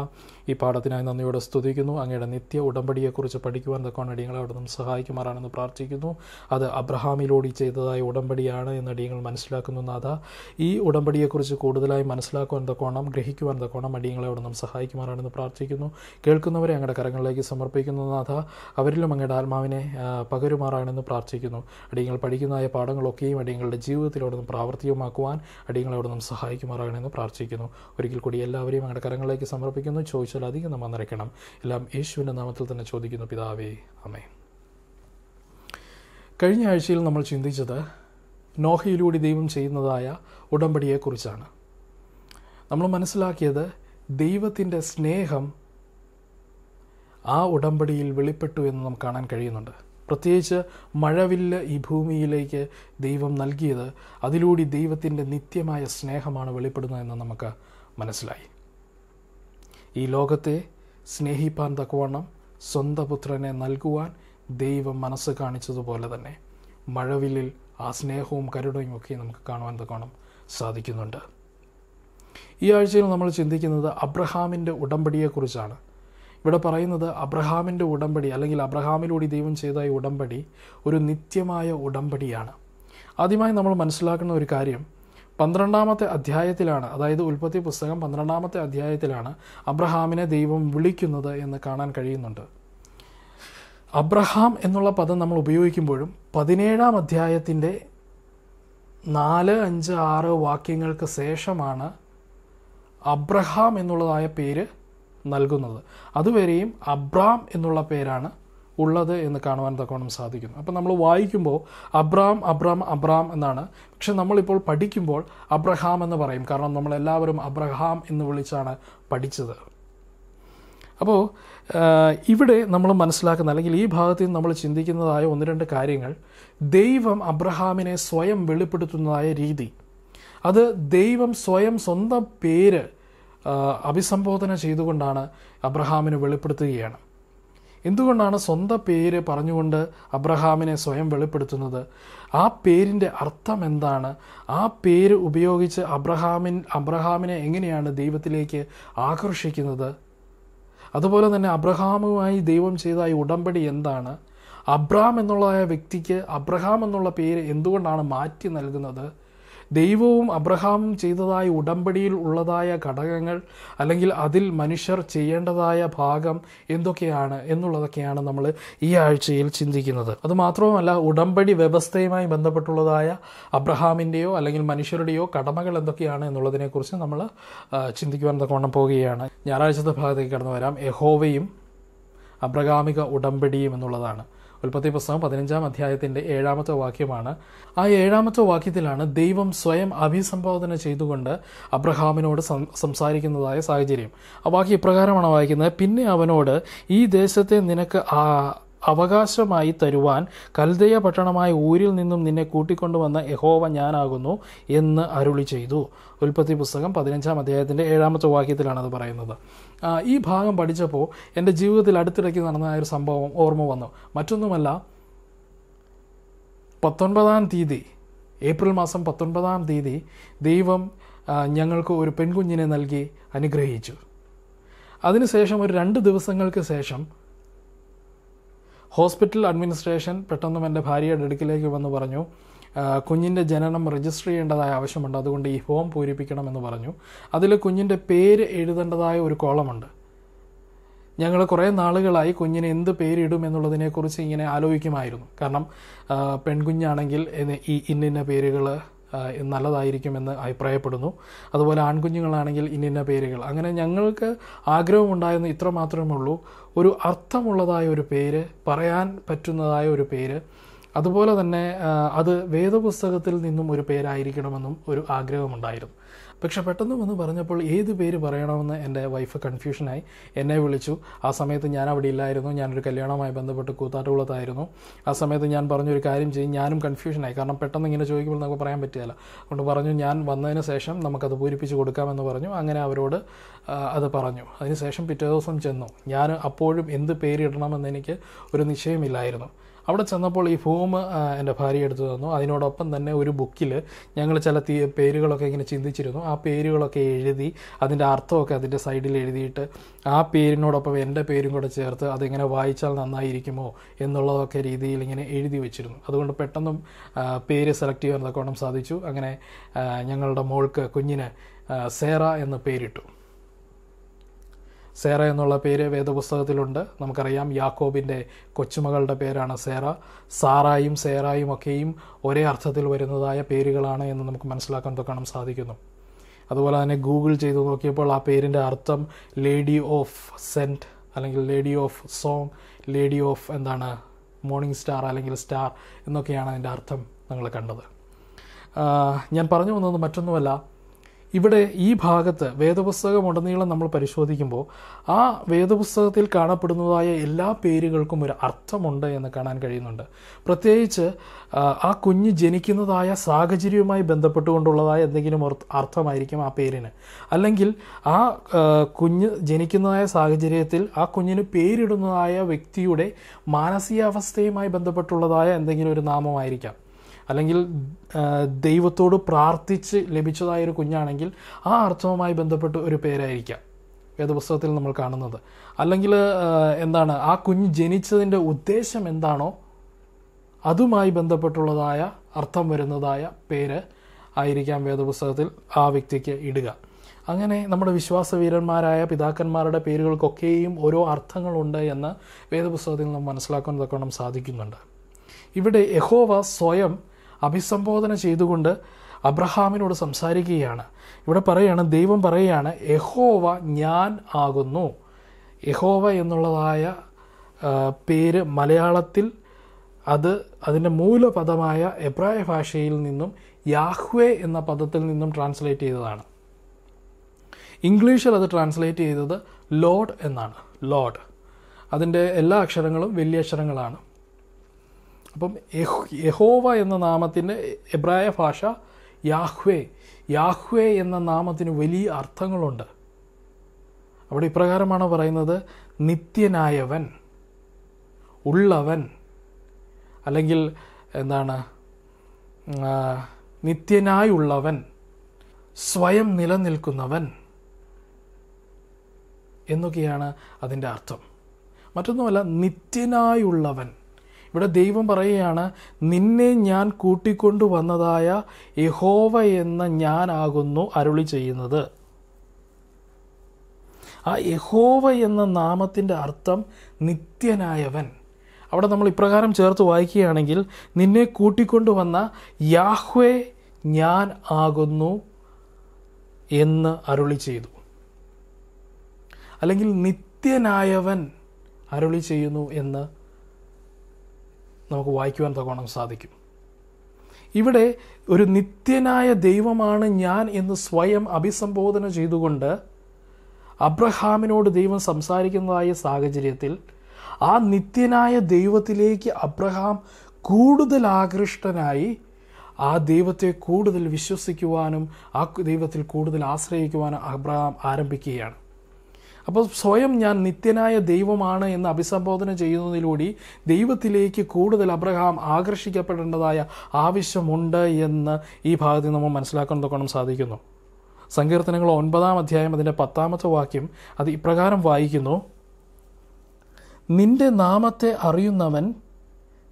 ഈ പാഠത്തിനായി നന്ദിയോടെ സ്തുതിക്കുന്നു. അങ്ങയുടെ നിത്യ ഉടമ്പടിയെക്കുറിച്ച് പഠിക്കുവാൻ തക്കോണം അടിയങ്ങളെ അവിടെ നിന്ന് സഹായിക്കുമാറാണെന്ന് പ്രാർത്ഥിക്കുന്നു. അത് അബ്രഹാമിലോടി ചെയ്തതായ ഉടമ്പടിയാണ് എന്ന് അടിയങ്ങൾ മനസ്സിലാക്കുന്നു നാഥ. ഈ ഉടമ്പടിയെക്കുറിച്ച് കൂടുതലായി മനസ്സിലാക്കുവാൻ തക്കോണം ഗ്രഹിക്കുവാൻ തക്കോണം അടിയങ്ങളെ അവിടെ നിന്ന് സഹായിക്കുമാറാണെന്ന് പ്രാർത്ഥിക്കുന്നു. കേൾക്കുന്നവരെ അങ്ങയുടെ കരങ്ങളിലേക്ക് സമർപ്പിക്കുന്നു നാഥ. അവരിലും അങ്ങയുടെ ആത്മാവിനെ പകരുമാറാണെന്ന് പ്രാർത്ഥിക്കുന്നു. അടിയങ്ങൾ പഠിക്കുന്നതായ പാഠങ്ങളൊക്കെയും അടിയങ്ങളുടെ നിന്ന് പ്രാവർത്തികമാക്കുവാൻ അടിയങ്ങളെ അവിടെ നിന്ന് സഹായിക്കുമാറാകണമെന്ന് പ്രാർത്ഥിക്കുന്നു. ഒരിക്കൽ കൂടി എല്ലാവരെയും അങ്ങടെ കരങ്ങളിലേക്ക് സമർപ്പിക്കുന്നു. ചോദിച്ചാൽ അധികം നമ്മൾ നിറയ്ക്കണം എല്ലാം യേശുവിന്റെ നാമത്തിൽ തന്നെ ചോദിക്കുന്നു പിതാവേ അമ്മേ കഴിഞ്ഞ ആഴ്ചയിൽ നമ്മൾ ചിന്തിച്ചത് നോഹയിലൂടെ ദൈവം ചെയ്യുന്നതായ ഉടമ്പടിയെക്കുറിച്ചാണ്. നമ്മൾ മനസ്സിലാക്കിയത് ദൈവത്തിന്റെ സ്നേഹം ആ ഉടമ്പടിയിൽ വെളിപ്പെട്ടു എന്ന് നമുക്ക് കാണാൻ കഴിയുന്നുണ്ട്. പ്രത്യേകിച്ച് മഴവില്ല ഈ ഭൂമിയിലേക്ക് ദൈവം നൽകിയത് അതിലൂടെ ദൈവത്തിന്റെ നിത്യമായ സ്നേഹമാണ് വെളിപ്പെടുന്നതെന്ന് നമുക്ക് മനസ്സിലായി. ഈ ലോകത്തെ സ്നേഹിപ്പാൻ തക്കവണ്ണം സ്വന്തം പുത്രനെ നൽകുവാൻ ദൈവം മനസ്സ് കാണിച്ചതുപോലെ തന്നെ മഴവില്ലിൽ ആ സ്നേഹവും കരുണയും ഒക്കെ നമുക്ക് കാണുവാൻ തക്കവണ്ണം സാധിക്കുന്നുണ്ട്. ഈ ആഴ്ചയിൽ നമ്മൾ ചിന്തിക്കുന്നത് അബ്രഹാമിന്റെ ഉടമ്പടിയെക്കുറിച്ചാണ്. ഇവിടെ പറയുന്നത് അബ്രഹാമിന്റെ ഉടമ്പടി അല്ലെങ്കിൽ അബ്രഹാമിലൂടെ ദൈവം ചെയ്ത ഈ ഉടമ്പടി ഒരു നിത്യമായ ഉടമ്പടിയാണ്. ആദ്യമായി നമ്മൾ മനസ്സിലാക്കുന്ന ഒരു കാര്യം പന്ത്രണ്ടാമത്തെ അധ്യായത്തിലാണ് അതായത് ഉൽപ്പത്തി പുസ്തകം പന്ത്രണ്ടാമത്തെ അധ്യായത്തിലാണ് അബ്രഹാമിനെ ദൈവം വിളിക്കുന്നത് എന്ന് കാണാൻ കഴിയുന്നുണ്ട്. അബ്രഹാം എന്നുള്ള പദം നമ്മൾ ഉപയോഗിക്കുമ്പോഴും പതിനേഴാം അധ്യായത്തിന്റെ നാല് അഞ്ച് ആറ് വാക്യങ്ങൾക്ക് ശേഷമാണ് അബ്രഹാം എന്നുള്ളതായ പേര് നൽകുന്നത്. അതുവരെയും അബ്രാം എന്നുള്ള പേരാണ് ഉള്ളത് എന്ന് കാണുവാൻ തക്കോണം സാധിക്കുന്നു. അപ്പം നമ്മൾ വായിക്കുമ്പോൾ അബ്രാം അബ്രാം അബ്രാം എന്നാണ്. പക്ഷെ നമ്മളിപ്പോൾ പഠിക്കുമ്പോൾ അബ്രഹാം എന്ന് പറയും. കാരണം നമ്മളെല്ലാവരും അബ്രഹാം എന്ന് വിളിച്ചാണ് പഠിച്ചത്. അപ്പോൾ ഇവിടെ നമ്മൾ മനസ്സിലാക്കുന്ന അല്ലെങ്കിൽ ഈ ഭാഗത്ത് നമ്മൾ ചിന്തിക്കുന്നതായ ഒന്ന് രണ്ട് കാര്യങ്ങൾ ദൈവം അബ്രഹാമിനെ സ്വയം വെളിപ്പെടുത്തുന്നതായ രീതി. അത് ദൈവം സ്വയം സ്വന്തം പേര് അഭിസംബോധന ചെയ്തുകൊണ്ടാണ് അബ്രഹാമിനെ വെളിപ്പെടുത്തുകയാണ്. എന്തുകൊണ്ടാണ് സ്വന്തം പേര് പറഞ്ഞുകൊണ്ട് അബ്രഹാമിനെ സ്വയം വെളിപ്പെടുത്തുന്നത്? ആ പേരിന്റെ അർത്ഥം എന്താണ്? ആ പേര് ഉപയോഗിച്ച് അബ്രഹാമിൻ അബ്രഹാമിനെ എങ്ങനെയാണ് ദൈവത്തിലേക്ക് ആകർഷിക്കുന്നത്? അതുപോലെ തന്നെ അബ്രഹാമുമായി ദൈവം ചെയ്ത ഈ ഉടമ്പടി എന്താണ്? അബ്രാം എന്നുള്ള വ്യക്തിക്ക് അബ്രഹാം എന്നുള്ള പേര് എന്തുകൊണ്ടാണ് മാറ്റി നൽകുന്നത്? ദൈവവും അബ്രഹാമും ചെയ്തതായ ഉടമ്പടിയിൽ ഉള്ളതായ ഘടകങ്ങൾ അല്ലെങ്കിൽ അതിൽ മനുഷ്യർ ചെയ്യേണ്ടതായ ഭാഗം എന്തൊക്കെയാണ് എന്നുള്ളതൊക്കെയാണ് നമ്മൾ ഈ ആഴ്ചയിൽ ചിന്തിക്കുന്നത്. അതുമാത്രവുമല്ല ഉടമ്പടി വ്യവസ്ഥയുമായി ബന്ധപ്പെട്ടുള്ളതായ അബ്രഹാമിന്റെയോ അല്ലെങ്കിൽ മനുഷ്യരുടെയോ കടമകൾ എന്തൊക്കെയാണ് എന്നുള്ളതിനെക്കുറിച്ച് നമ്മൾ ചിന്തിക്കുവാൻ തക്കവണ്ണം പോവുകയാണ്. ഞായറാഴ്ചത്തെ ഭാഗത്തേക്ക് കടന്നു വരാം. യഹോവയും അബ്രഹാമിക ഉടമ്പടിയും എന്നുള്ളതാണ്. ഉൽപ്പത്തി പുസ്തകം പതിനഞ്ചാം അധ്യായത്തിന്റെ ഏഴാമത്തെ വാക്യമാണ്. ആ ഏഴാമത്തെ വാക്യത്തിലാണ് ദൈവം സ്വയം അഭിസംബോധന ചെയ്തുകൊണ്ട് അബ്രഹാമിനോട് സംസാരിക്കുന്നതായ സാഹചര്യം. ആ വാക്യം ഇപ്രകാരമാണ് വായിക്കുന്നത്. പിന്നെ അവനോട് ഈ ദേശത്തെ നിനക്ക് ആ അവകാശമായി തരുവാൻ കൽദയ പട്ടണമായ ഊരിൽ നിന്നും നിന്നെ കൂട്ടിക്കൊണ്ടുവന്ന യഹോവ ഞാനാകുന്നു എന്ന് അരുളി ചെയ്തു. ഉൽപ്പത്തി പുസ്തകം പതിനഞ്ചാം അധ്യായത്തിന്റെ ഏഴാമത്തെ വാക്യത്തിലാണ് അത് പറയുന്നത്. ഈ ഭാഗം പഠിച്ചപ്പോൾ എന്റെ ജീവിതത്തിൽ അടുത്തിടയ്ക്ക് നടന്ന ഒരു സംഭവം ഓർമ്മ വന്നു. മറ്റൊന്നുമല്ല പത്തൊൻപതാം തീയതി ഏപ്രിൽ മാസം പത്തൊൻപതാം തീയതി ദൈവം ഞങ്ങൾക്ക് ഒരു പെൺകുഞ്ഞിനെ നൽകി അനുഗ്രഹിച്ചു. അതിനുശേഷം ഒരു രണ്ട് ദിവസങ്ങൾക്ക് ശേഷം ഹോസ്പിറ്റൽ അഡ്മിനിസ്ട്രേഷൻ പെട്ടെന്നും എന്റെ ഭാര്യയുടെ അടുക്കിലേക്ക് വന്ന് പറഞ്ഞു കുഞ്ഞിന്റെ ജനനം രജിസ്റ്റർ ചെയ്യേണ്ടതായ ആവശ്യമുണ്ട്. അതുകൊണ്ട് ഈ ഫോം പൂരിപ്പിക്കണം എന്ന് പറഞ്ഞു. അതിൽ കുഞ്ഞിന്റെ പേര് എഴുതേണ്ടതായ ഒരു കോളമുണ്ട്. ഞങ്ങൾ കുറേ നാളുകളായി കുഞ്ഞിന് എന്ത് പേരിടും എന്നുള്ളതിനെക്കുറിച്ച് ഇങ്ങനെ ആലോചിക്കുമായിരുന്നു. കാരണം പെൺകുഞ്ഞാണെങ്കിൽ ഈ ഇന്നിന്ന പേരുകൾ നല്ലതായിരിക്കുമെന്ന് അഭിപ്രായപ്പെടുന്നു. അതുപോലെ ആൺകുഞ്ഞുങ്ങളാണെങ്കിൽ ഇന്നിന്ന പേരുകൾ. അങ്ങനെ ഞങ്ങൾക്ക് ആഗ്രഹമുണ്ടായെന്ന് ഇത്ര മാത്രമേ ഉള്ളൂ. ഒരു അർത്ഥമുള്ളതായ ഒരു പേര് പറയാൻ പറ്റുന്നതായ ഒരു പേര് അതുപോലെ തന്നെ അത് വേദപുസ്തകത്തിൽ നിന്നും ഒരു പേരായിരിക്കണമെന്നും ഒരു ആഗ്രഹമുണ്ടായിരുന്നു. പക്ഷെ പെട്ടെന്ന് വന്ന് പറഞ്ഞപ്പോൾ ഏത് പേര് പറയണമെന്ന് എന്റെ വൈഫ് കൺഫ്യൂഷനായി എന്നെ വിളിച്ചു. ആ സമയത്ത് ഞാൻ അവിടെ ഇല്ലായിരുന്നു. ഞാനൊരു കല്യാണവുമായി ബന്ധപ്പെട്ട് കൂത്താട്ടുകുളത്തായിരുന്നു. ആ സമയത്ത് ഞാൻ പറഞ്ഞൊരു കാര്യം ചെയ്യും. ഞാനും കൺഫ്യൂഷനായി. കാരണം പെട്ടെന്ന് ഇങ്ങനെ ചോദിക്കുമ്പോൾ നമുക്ക് പറയാൻ പറ്റില്ല അതുകൊണ്ട് പറഞ്ഞു ഞാൻ വന്നതിന് ശേഷം നമുക്കത് പൂരിപ്പിച്ച് കൊടുക്കാമെന്ന് പറഞ്ഞു. അങ്ങനെ അവരോട് അത് പറഞ്ഞു. അതിനുശേഷം പിറ്റേ ദിവസം ചെന്നു. ഞാൻ അപ്പോഴും എന്ത് പേരിടണമെന്ന് എനിക്ക് ഒരു നിശ്ചയമില്ലായിരുന്നു. അവിടെ ചെന്നപ്പോൾ ഈ ഫോം എന്റെ ഭാര്യ എടുത്തു തന്നു. അതിനോടൊപ്പം തന്നെ ഒരു ബുക്കിൽ ഞങ്ങൾ ചില പേരുകളൊക്കെ ഇങ്ങനെ ചിന്തിച്ചിരുന്നു. ആ പേരുകളൊക്കെ എഴുതി അതിന്റെ അർത്ഥമൊക്കെ അതിന്റെ സൈഡിൽ എഴുതിയിട്ട് ആ പേരിനോടൊപ്പം എന്റെ പേരും കൂടെ ചേർത്ത് അതെങ്ങനെ വായിച്ചാൽ നന്നായിരിക്കുമോ എന്നുള്ളതൊക്കെ രീതിയിൽ ഇങ്ങനെ എഴുതി വെച്ചിരുന്നു. അതുകൊണ്ട് പെട്ടെന്നും പേര് സെലക്ട് ചെയ്യാൻ തക്കോണം സാധിച്ചു. അങ്ങനെ ഞങ്ങളുടെ മോൾക്ക് കുഞ്ഞിന് സേറ എന്ന് പേരിട്ടു. സേറ എന്നുള്ള പേര് വേദപുസ്തകത്തിലുണ്ട്. നമുക്കറിയാം യാക്കോബിന്റെ കൊച്ചുമകളുടെ പേരാണ് സേറ. സാറായും സേറായും ഒക്കെയും ഒരേ അർത്ഥത്തിൽ വരുന്നതായ പേരുകളാണ് എന്ന് നമുക്ക് മനസ്സിലാക്കാൻ തൊക്കണം സാധിക്കുന്നു. അതുപോലെ തന്നെ ഗൂഗിൾ ചെയ്ത് നോക്കിയപ്പോൾ ആ പേരിന്റെ അർത്ഥം ലേഡി ഓഫ് സെന്റ് അല്ലെങ്കിൽ lady of song lady of എന്താണ് മോർണിംഗ് സ്റ്റാർ അല്ലെങ്കിൽ സ്റ്റാർ എന്നൊക്കെയാണ് അതിന്റെ അർത്ഥം നിങ്ങൾ കണ്ടത്. ഞാൻ പറഞ്ഞു വന്നത് മറ്റൊന്നുമല്ല. ഇവിടെ ഈ ഭാഗത്ത് വേദപുസ്തകം ഉടനീളം നമ്മൾ പരിശോധിക്കുമ്പോൾ ആ വേദപുസ്തകത്തിൽ കാണപ്പെടുന്നതായ എല്ലാ പേരുകൾക്കും ഒരു അർത്ഥമുണ്ട് എന്ന് കാണാൻ കഴിയുന്നുണ്ട്. പ്രത്യേകിച്ച് ആ, കുഞ്ഞ് ജനിക്കുന്നതായ സാഹചര്യവുമായി ബന്ധപ്പെട്ടുകൊണ്ടുള്ളതായ എന്തെങ്കിലും അർത്ഥമായിരിക്കും ആ പേരിന്. അല്ലെങ്കിൽ ആ, കുഞ്ഞ് ജനിക്കുന്നതായ സാഹചര്യത്തിൽ ആ കുഞ്ഞിന് പേരിടുന്നതായ വ്യക്തിയുടെ മാനസികാവസ്ഥയുമായി ബന്ധപ്പെട്ടുള്ളതായ എന്തെങ്കിലും ഒരു നാമമായിരിക്കാം. അല്ലെങ്കിൽ ദൈവത്തോട് പ്രാർത്ഥിച്ച് ലഭിച്ചതായ ഒരു കുഞ്ഞാണെങ്കിൽ ആ അർത്ഥവുമായി ബന്ധപ്പെട്ട് ഒരു പേരായിരിക്കാം വേദപുസ്തകത്തിൽ നമ്മൾ കാണുന്നത്. അല്ലെങ്കിൽ എന്താണ് ആ കുഞ്ഞ് ജനിച്ചതിന്റെ ഉദ്ദേശം എന്താണോ അതുമായി ബന്ധപ്പെട്ടുള്ളതായ അർത്ഥം വരുന്നതായ പേര് ആയിരിക്കാം വേദപുസ്തകത്തിൽ ആ വ്യക്തിക്ക് ഇടുക. അങ്ങനെ നമ്മുടെ വിശ്വാസവീരന്മാരായ പിതാക്കന്മാരുടെ പേരുകൾക്കൊക്കെയും ഓരോ അർത്ഥങ്ങളുണ്ട് എന്ന് വേദപുസ്തകത്തിൽ നാം മനസ്സിലാക്കാൻ സാധിക്കുന്നുണ്ട്. ഇവിടെ യഹോവ സ്വയം അഭിസംബോധന ചെയ്തുകൊണ്ട് അബ്രഹാമിനോട് സംസാരിക്കുകയാണ്. ഇവിടെ പറയുകയാണ് ദൈവം പറയുകയാണ് യഹോവ ഞാൻ ആകുന്നു. യഹോവ എന്നുള്ളതായ പേര് മലയാളത്തിൽ അത് അതിന്റെ മൂലപദമായ എബ്രായ ഭാഷയിൽ നിന്നും യാഹ്വേ എന്ന പദത്തിൽ നിന്നും ട്രാൻസ്ലേറ്റ് ചെയ്തതാണ്. ഇംഗ്ലീഷിൽ അത് ട്രാൻസ്ലേറ്റ് ചെയ്തത് ലോഡ് എന്നാണ്. ലോഡ് അതിന്റെ എല്ലാ അക്ഷരങ്ങളും വലിയ അക്ഷരങ്ങളാണ്. അപ്പം യഹ്- യഹോവ എന്ന നാമത്തിന്റെ എബ്രായ ഭാഷ യാഹ്വേ. യാഹ്വേ എന്ന നാമത്തിന് വലിയ അർത്ഥങ്ങളുണ്ട്. അവിടെ ഇപ്രകാരമാണ് പറയുന്നത് നിത്യനായവൻ ഉള്ളവൻ അല്ലെങ്കിൽ എന്താണ് നിത്യനായുള്ളവൻ സ്വയം നിലനിൽക്കുന്നവൻ എന്നൊക്കെയാണ് അതിന്റെ അർത്ഥം. മറ്റൊന്നുമല്ല നിത്യനായുള്ളവൻ. ഇവിടെ ദൈവം പറയുകയാണ് നിന്നെ ഞാൻ കൂട്ടിക്കൊണ്ടു വന്നതായ യഹോവ എന്ന ഞാനാകുന്നു അരുളി ചെയ്യുന്നത്. ആ യഹോവ എന്ന നാമത്തിന്റെ അർത്ഥം നിത്യനായവൻ. അവിടെ നമ്മൾ ഇപ്രകാരം ചേർത്ത് വായിക്കുകയാണെങ്കിൽ നിന്നെ കൂട്ടിക്കൊണ്ടുവന്ന യാഹ്വേ ഞാൻ ആകുന്നു എന്ന് അരുളി ചെയ്തു. അല്ലെങ്കിൽ നിത്യനായവൻ അരുളി ചെയ്യുന്നു എന്ന് നമുക്ക് വായിക്കുവാൻ തക്കോണം സാധിക്കും. ഇവിടെ ഒരു നിത്യനായ ദൈവമാണ് ഞാൻ എന്ന് സ്വയം അഭിസംബോധന ചെയ്തുകൊണ്ട് അബ്രഹാമിനോട് ദൈവം സംസാരിക്കുന്നതായ സാഹചര്യത്തിൽ ആ നിത്യനായ ദൈവത്തിലേക്ക് അബ്രഹാം കൂടുതൽ ആകൃഷ്ടനായി ആ ദൈവത്തെ കൂടുതൽ വിശ്വസിക്കുവാനും ആ ദൈവത്തിൽ കൂടുതൽ ആശ്രയിക്കുവാനും അബ്രഹാം ആരംഭിക്കുകയാണ്. അപ്പോൾ സ്വയം ഞാൻ നിത്യനായ ദൈവമാണ് എന്ന് അഭിസംബോധന ചെയ്യുന്നതിലൂടെ ദൈവത്തിലേക്ക് കൂടുതൽ അബ്രഹാം ആകർഷിക്കപ്പെടേണ്ടതായ ആവശ്യമുണ്ട് എന്ന് ഈ ഭാഗത്ത് നമ്മൾ മനസ്സിലാക്കാൻ തൊക്കണം സാധിക്കുന്നു. സങ്കീർത്തനങ്ങൾ ഒൻപതാം അധ്യായം അതിന്റെ പത്താമത്തെ വാക്യം അത് ഇപ്രകാരം വായിക്കുന്നു. നിന്റെ നാമത്തെ അറിയുന്നവൻ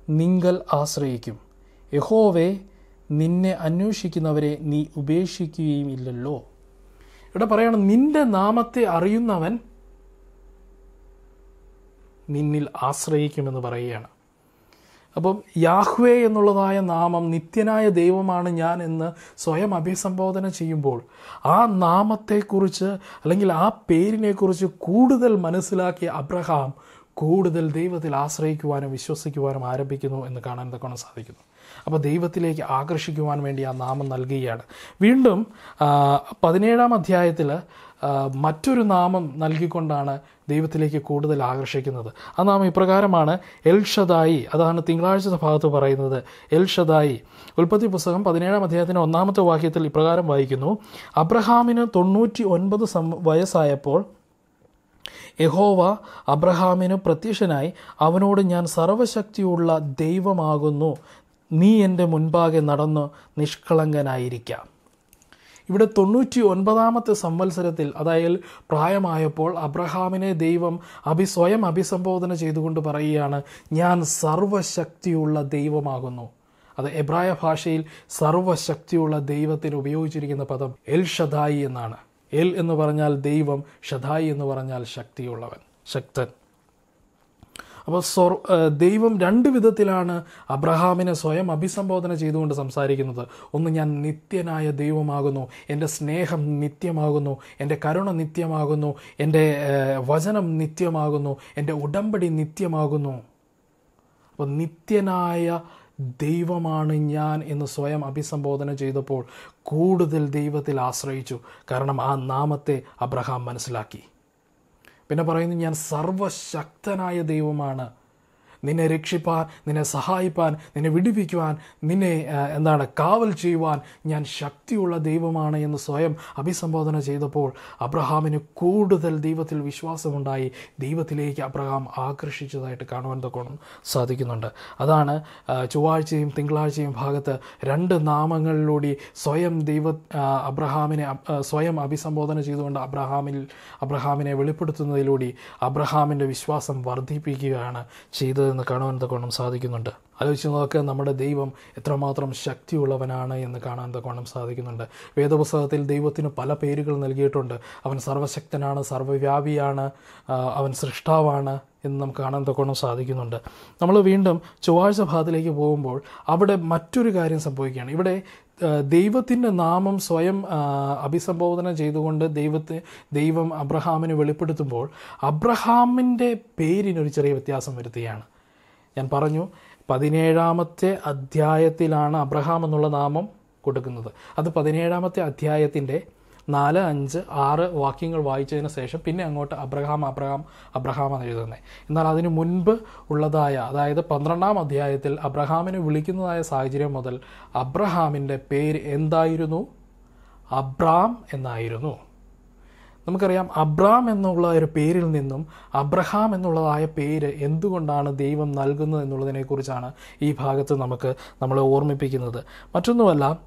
നിങ്ങൾ ആശ്രയിക്കും. യഹോവേ നിന്നെ അന്വേഷിക്കുന്നവരെ നീ ഉപേക്ഷിക്കുകയും ഇല്ലല്ലോ. ഇവിടെ പറയണം നിന്റെ നാമത്തെ അറിയുന്നവൻ നിന്നിൽ ആശ്രയിക്കുമെന്ന് പറയുകയാണ്. അപ്പം യാഹ്വേ എന്നുള്ളതായ നാമം നിത്യനായ ദൈവമാണ് ഞാൻ എന്ന് സ്വയം അഭിസംബോധന ചെയ്യുമ്പോൾ ആ നാമത്തെക്കുറിച്ച് അല്ലെങ്കിൽ ആ പേരിനെക്കുറിച്ച് കൂടുതൽ മനസ്സിലാക്കിയ അബ്രഹാം കൂടുതൽ ദൈവത്തിൽ ആശ്രയിക്കുവാനും വിശ്വസിക്കുവാനും ആരംഭിക്കുന്നു എന്ന് കാണാൻ തക്കണം സാധിക്കുന്നു. അപ്പോൾ ദൈവത്തിലേക്ക് ആകർഷിക്കുവാൻ വേണ്ടി ആ നാമം നൽകുകയാണ്. വീണ്ടും പതിനേഴാം അധ്യായത്തിൽ മറ്റൊരു നാമം നൽകിക്കൊണ്ടാണ് ദൈവത്തിലേക്ക് കൂടുതൽ ആകർഷിക്കുന്നത്. ആ നാമം ഇപ്രകാരമാണ് എൽ ഷദായി അതാണ് തിങ്കളാഴ്ചത്തെ ഭാഗത്ത് പറയുന്നത്. എൽ ഷദായി ഉൽപ്പത്തി പുസ്തകം പതിനേഴാം അധ്യായത്തിന്റെ ഒന്നാമത്തെ വാക്യത്തിൽ ഇപ്രകാരം വായിക്കുന്നു. അബ്രഹാമിന് തൊണ്ണൂറ്റി ഒൻപത് വയസ്സായപ്പോൾ യഹോവ അബ്രഹാമിന് പ്രത്യക്ഷനായി അവനോട് ഞാൻ സർവശക്തിയുള്ള ദൈവമാകുന്നു. നീ എന്റെ മുൻപാകെ നടന്ന് നിഷ്കളങ്കനായിരിക്കാം. ഇവിടെ തൊണ്ണൂറ്റി ഒൻപതാമത്തെ സംവത്സരത്തിൽ അതായത് പ്രായമായപ്പോൾ അബ്രഹാമിനെ ദൈവം അഭി സ്വയം അഭിസംബോധന ചെയ്തുകൊണ്ട് പറയുകയാണ് ഞാൻ സർവശക്തിയുള്ള ദൈവമാകുന്നു. അത് എബ്രായ ഭാഷയിൽ സർവശക്തിയുള്ള ദൈവത്തിന് ഉപയോഗിച്ചിരിക്കുന്ന പദം എൽ ഷദായി എന്നാണ്. എൽ എന്ന് പറഞ്ഞാൽ ദൈവം ഷദായി എന്ന് പറഞ്ഞാൽ ശക്തിയുള്ളവൻ ശക്തൻ. അപ്പോൾ സ്വർ ദൈവം രണ്ട് വിധത്തിലാണ് അബ്രഹാമിനെ സ്വയം അഭിസംബോധന ചെയ്തുകൊണ്ട് സംസാരിക്കുന്നത്. ഒന്ന് ഞാൻ നിത്യനായ ദൈവമാകുന്നു എന്റെ സ്നേഹം നിത്യമാകുന്നു എന്റെ കരുണ നിത്യമാകുന്നു എന്റെ വചനം നിത്യമാകുന്നു എന്റെ ഉടമ്പടി നിത്യമാകുന്നു. അപ്പോൾ നിത്യനായ ദൈവമാണ് ഞാൻ എന്ന് സ്വയം അഭിസംബോധന ചെയ്തപ്പോൾ കൂടുതൽ ദൈവത്തിൽ ആശ്രയിച്ചു. കാരണം ആ നാമത്തെ അബ്രഹാം മനസ്സിലാക്കി. പിന്നെ പറയുന്നു ഞാൻ സർവശക്തനായ ദൈവമാണ്. നിന്നെ രക്ഷിപ്പാൻ നിന്നെ സഹായിപ്പാൻ നിന്നെ വിടിപ്പിക്കുവാൻ നിന്നെ എന്താണ് കാവൽ ചെയ്യുവാൻ ഞാൻ ശക്തിയുള്ള ദൈവമാണ് എന്ന് സ്വയം അഭിസംബോധന ചെയ്തപ്പോൾ അബ്രഹാമിന് കൂടുതൽ ദൈവത്തിൽ വിശ്വാസമുണ്ടായി. ദൈവത്തിലേക്ക് അബ്രഹാം ആകർഷിച്ചതായിട്ട് കാണുവാൻ തക്കോണം സാധിക്കുന്നുണ്ട്. അതാണ് ചൊവ്വാഴ്ചയും തിങ്കളാഴ്ചയും ഭാഗത്ത് രണ്ട് നാമങ്ങളിലൂടെ സ്വയം ദൈവ അബ്രഹാമിനെ സ്വയം അഭിസംബോധന ചെയ്തുകൊണ്ട് അബ്രഹാമിൽ അബ്രഹാമിനെ വെളിപ്പെടുത്തുന്നതിലൂടെ അബ്രഹാമിന്റെ വിശ്വാസം വർദ്ധിപ്പിക്കുകയാണ് ചെയ്തതെന്ന് കാണുവാൻ തക്കോണം സാധിക്കുന്നുണ്ട്. ആലോചിച്ച് നോക്കുക നമ്മുടെ ദൈവം എത്രമാത്രം ശക്തിയുള്ളവനാണ് എന്ന് കാണാൻ തക്കോണം സാധിക്കുന്നുണ്ട്. വേദപുസ്തകത്തിൽ ദൈവത്തിന് പല പേരുകൾ നൽകിയിട്ടുണ്ട്. അവൻ സർവശക്തനാണ് സർവവ്യാപിയാണ് അവൻ സൃഷ്ടാവാണ് എന്ന് നമുക്ക് കാണാൻ തക്കോണം സാധിക്കുന്നുണ്ട്. നമ്മൾ വീണ്ടും ചൊവ്വാഴ്ച ഭാഗത്തിലേക്ക് പോകുമ്പോൾ അവിടെ മറ്റൊരു കാര്യം സംഭവിക്കുകയാണ്. ഇവിടെ ദൈവത്തിന്റെ നാമം സ്വയം അഭിസംബോധന ചെയ്തുകൊണ്ട് ദൈവത്തെ ദൈവം അബ്രഹാമിന് വെളിപ്പെടുത്തുമ്പോൾ അബ്രഹാമിന്റെ പേരിനൊരു ചെറിയ വ്യത്യാസം വരുത്തുകയാണ്. ഞാൻ പറഞ്ഞു പതിനേഴാമത്തെ അധ്യായത്തിലാണ് അബ്രഹാം എന്നുള്ള നാമം കൊടുക്കുന്നത്. അത് പതിനേഴാമത്തെ അധ്യായത്തിന്റെ നാല് അഞ്ച് ആറ് വാക്യങ്ങൾ വായിച്ചതിന് ശേഷം പിന്നെ അങ്ങോട്ട് അബ്രഹാം അബ്രഹാം അബ്രഹാം എന്ന് എഴുതുന്നത്. എന്നാൽ അതിനു മുൻപ് ഉള്ളതായ അതായത് പന്ത്രണ്ടാം അധ്യായത്തിൽ അബ്രഹാമിനെ വിളിക്കുന്നതായ സാഹചര്യം മുതൽ അബ്രഹാമിന്റെ പേര് എന്തായിരുന്നു? അബ്രാം എന്നായിരുന്നു. നമുക്കറിയാം അബ്രാം എന്നുള്ള ഒരു പേരിൽ നിന്നും അബ്രഹാം എന്നുള്ളതായ പേര് എന്തുകൊണ്ടാണ് ദൈവം നൽകുന്നത് എന്നുള്ളതിനെക്കുറിച്ചാണ് ഈ ഭാഗത്ത് നമുക്ക് നമ്മളെ ഓർമ്മിപ്പിക്കുന്നത്. മറ്റൊന്നുമല്ല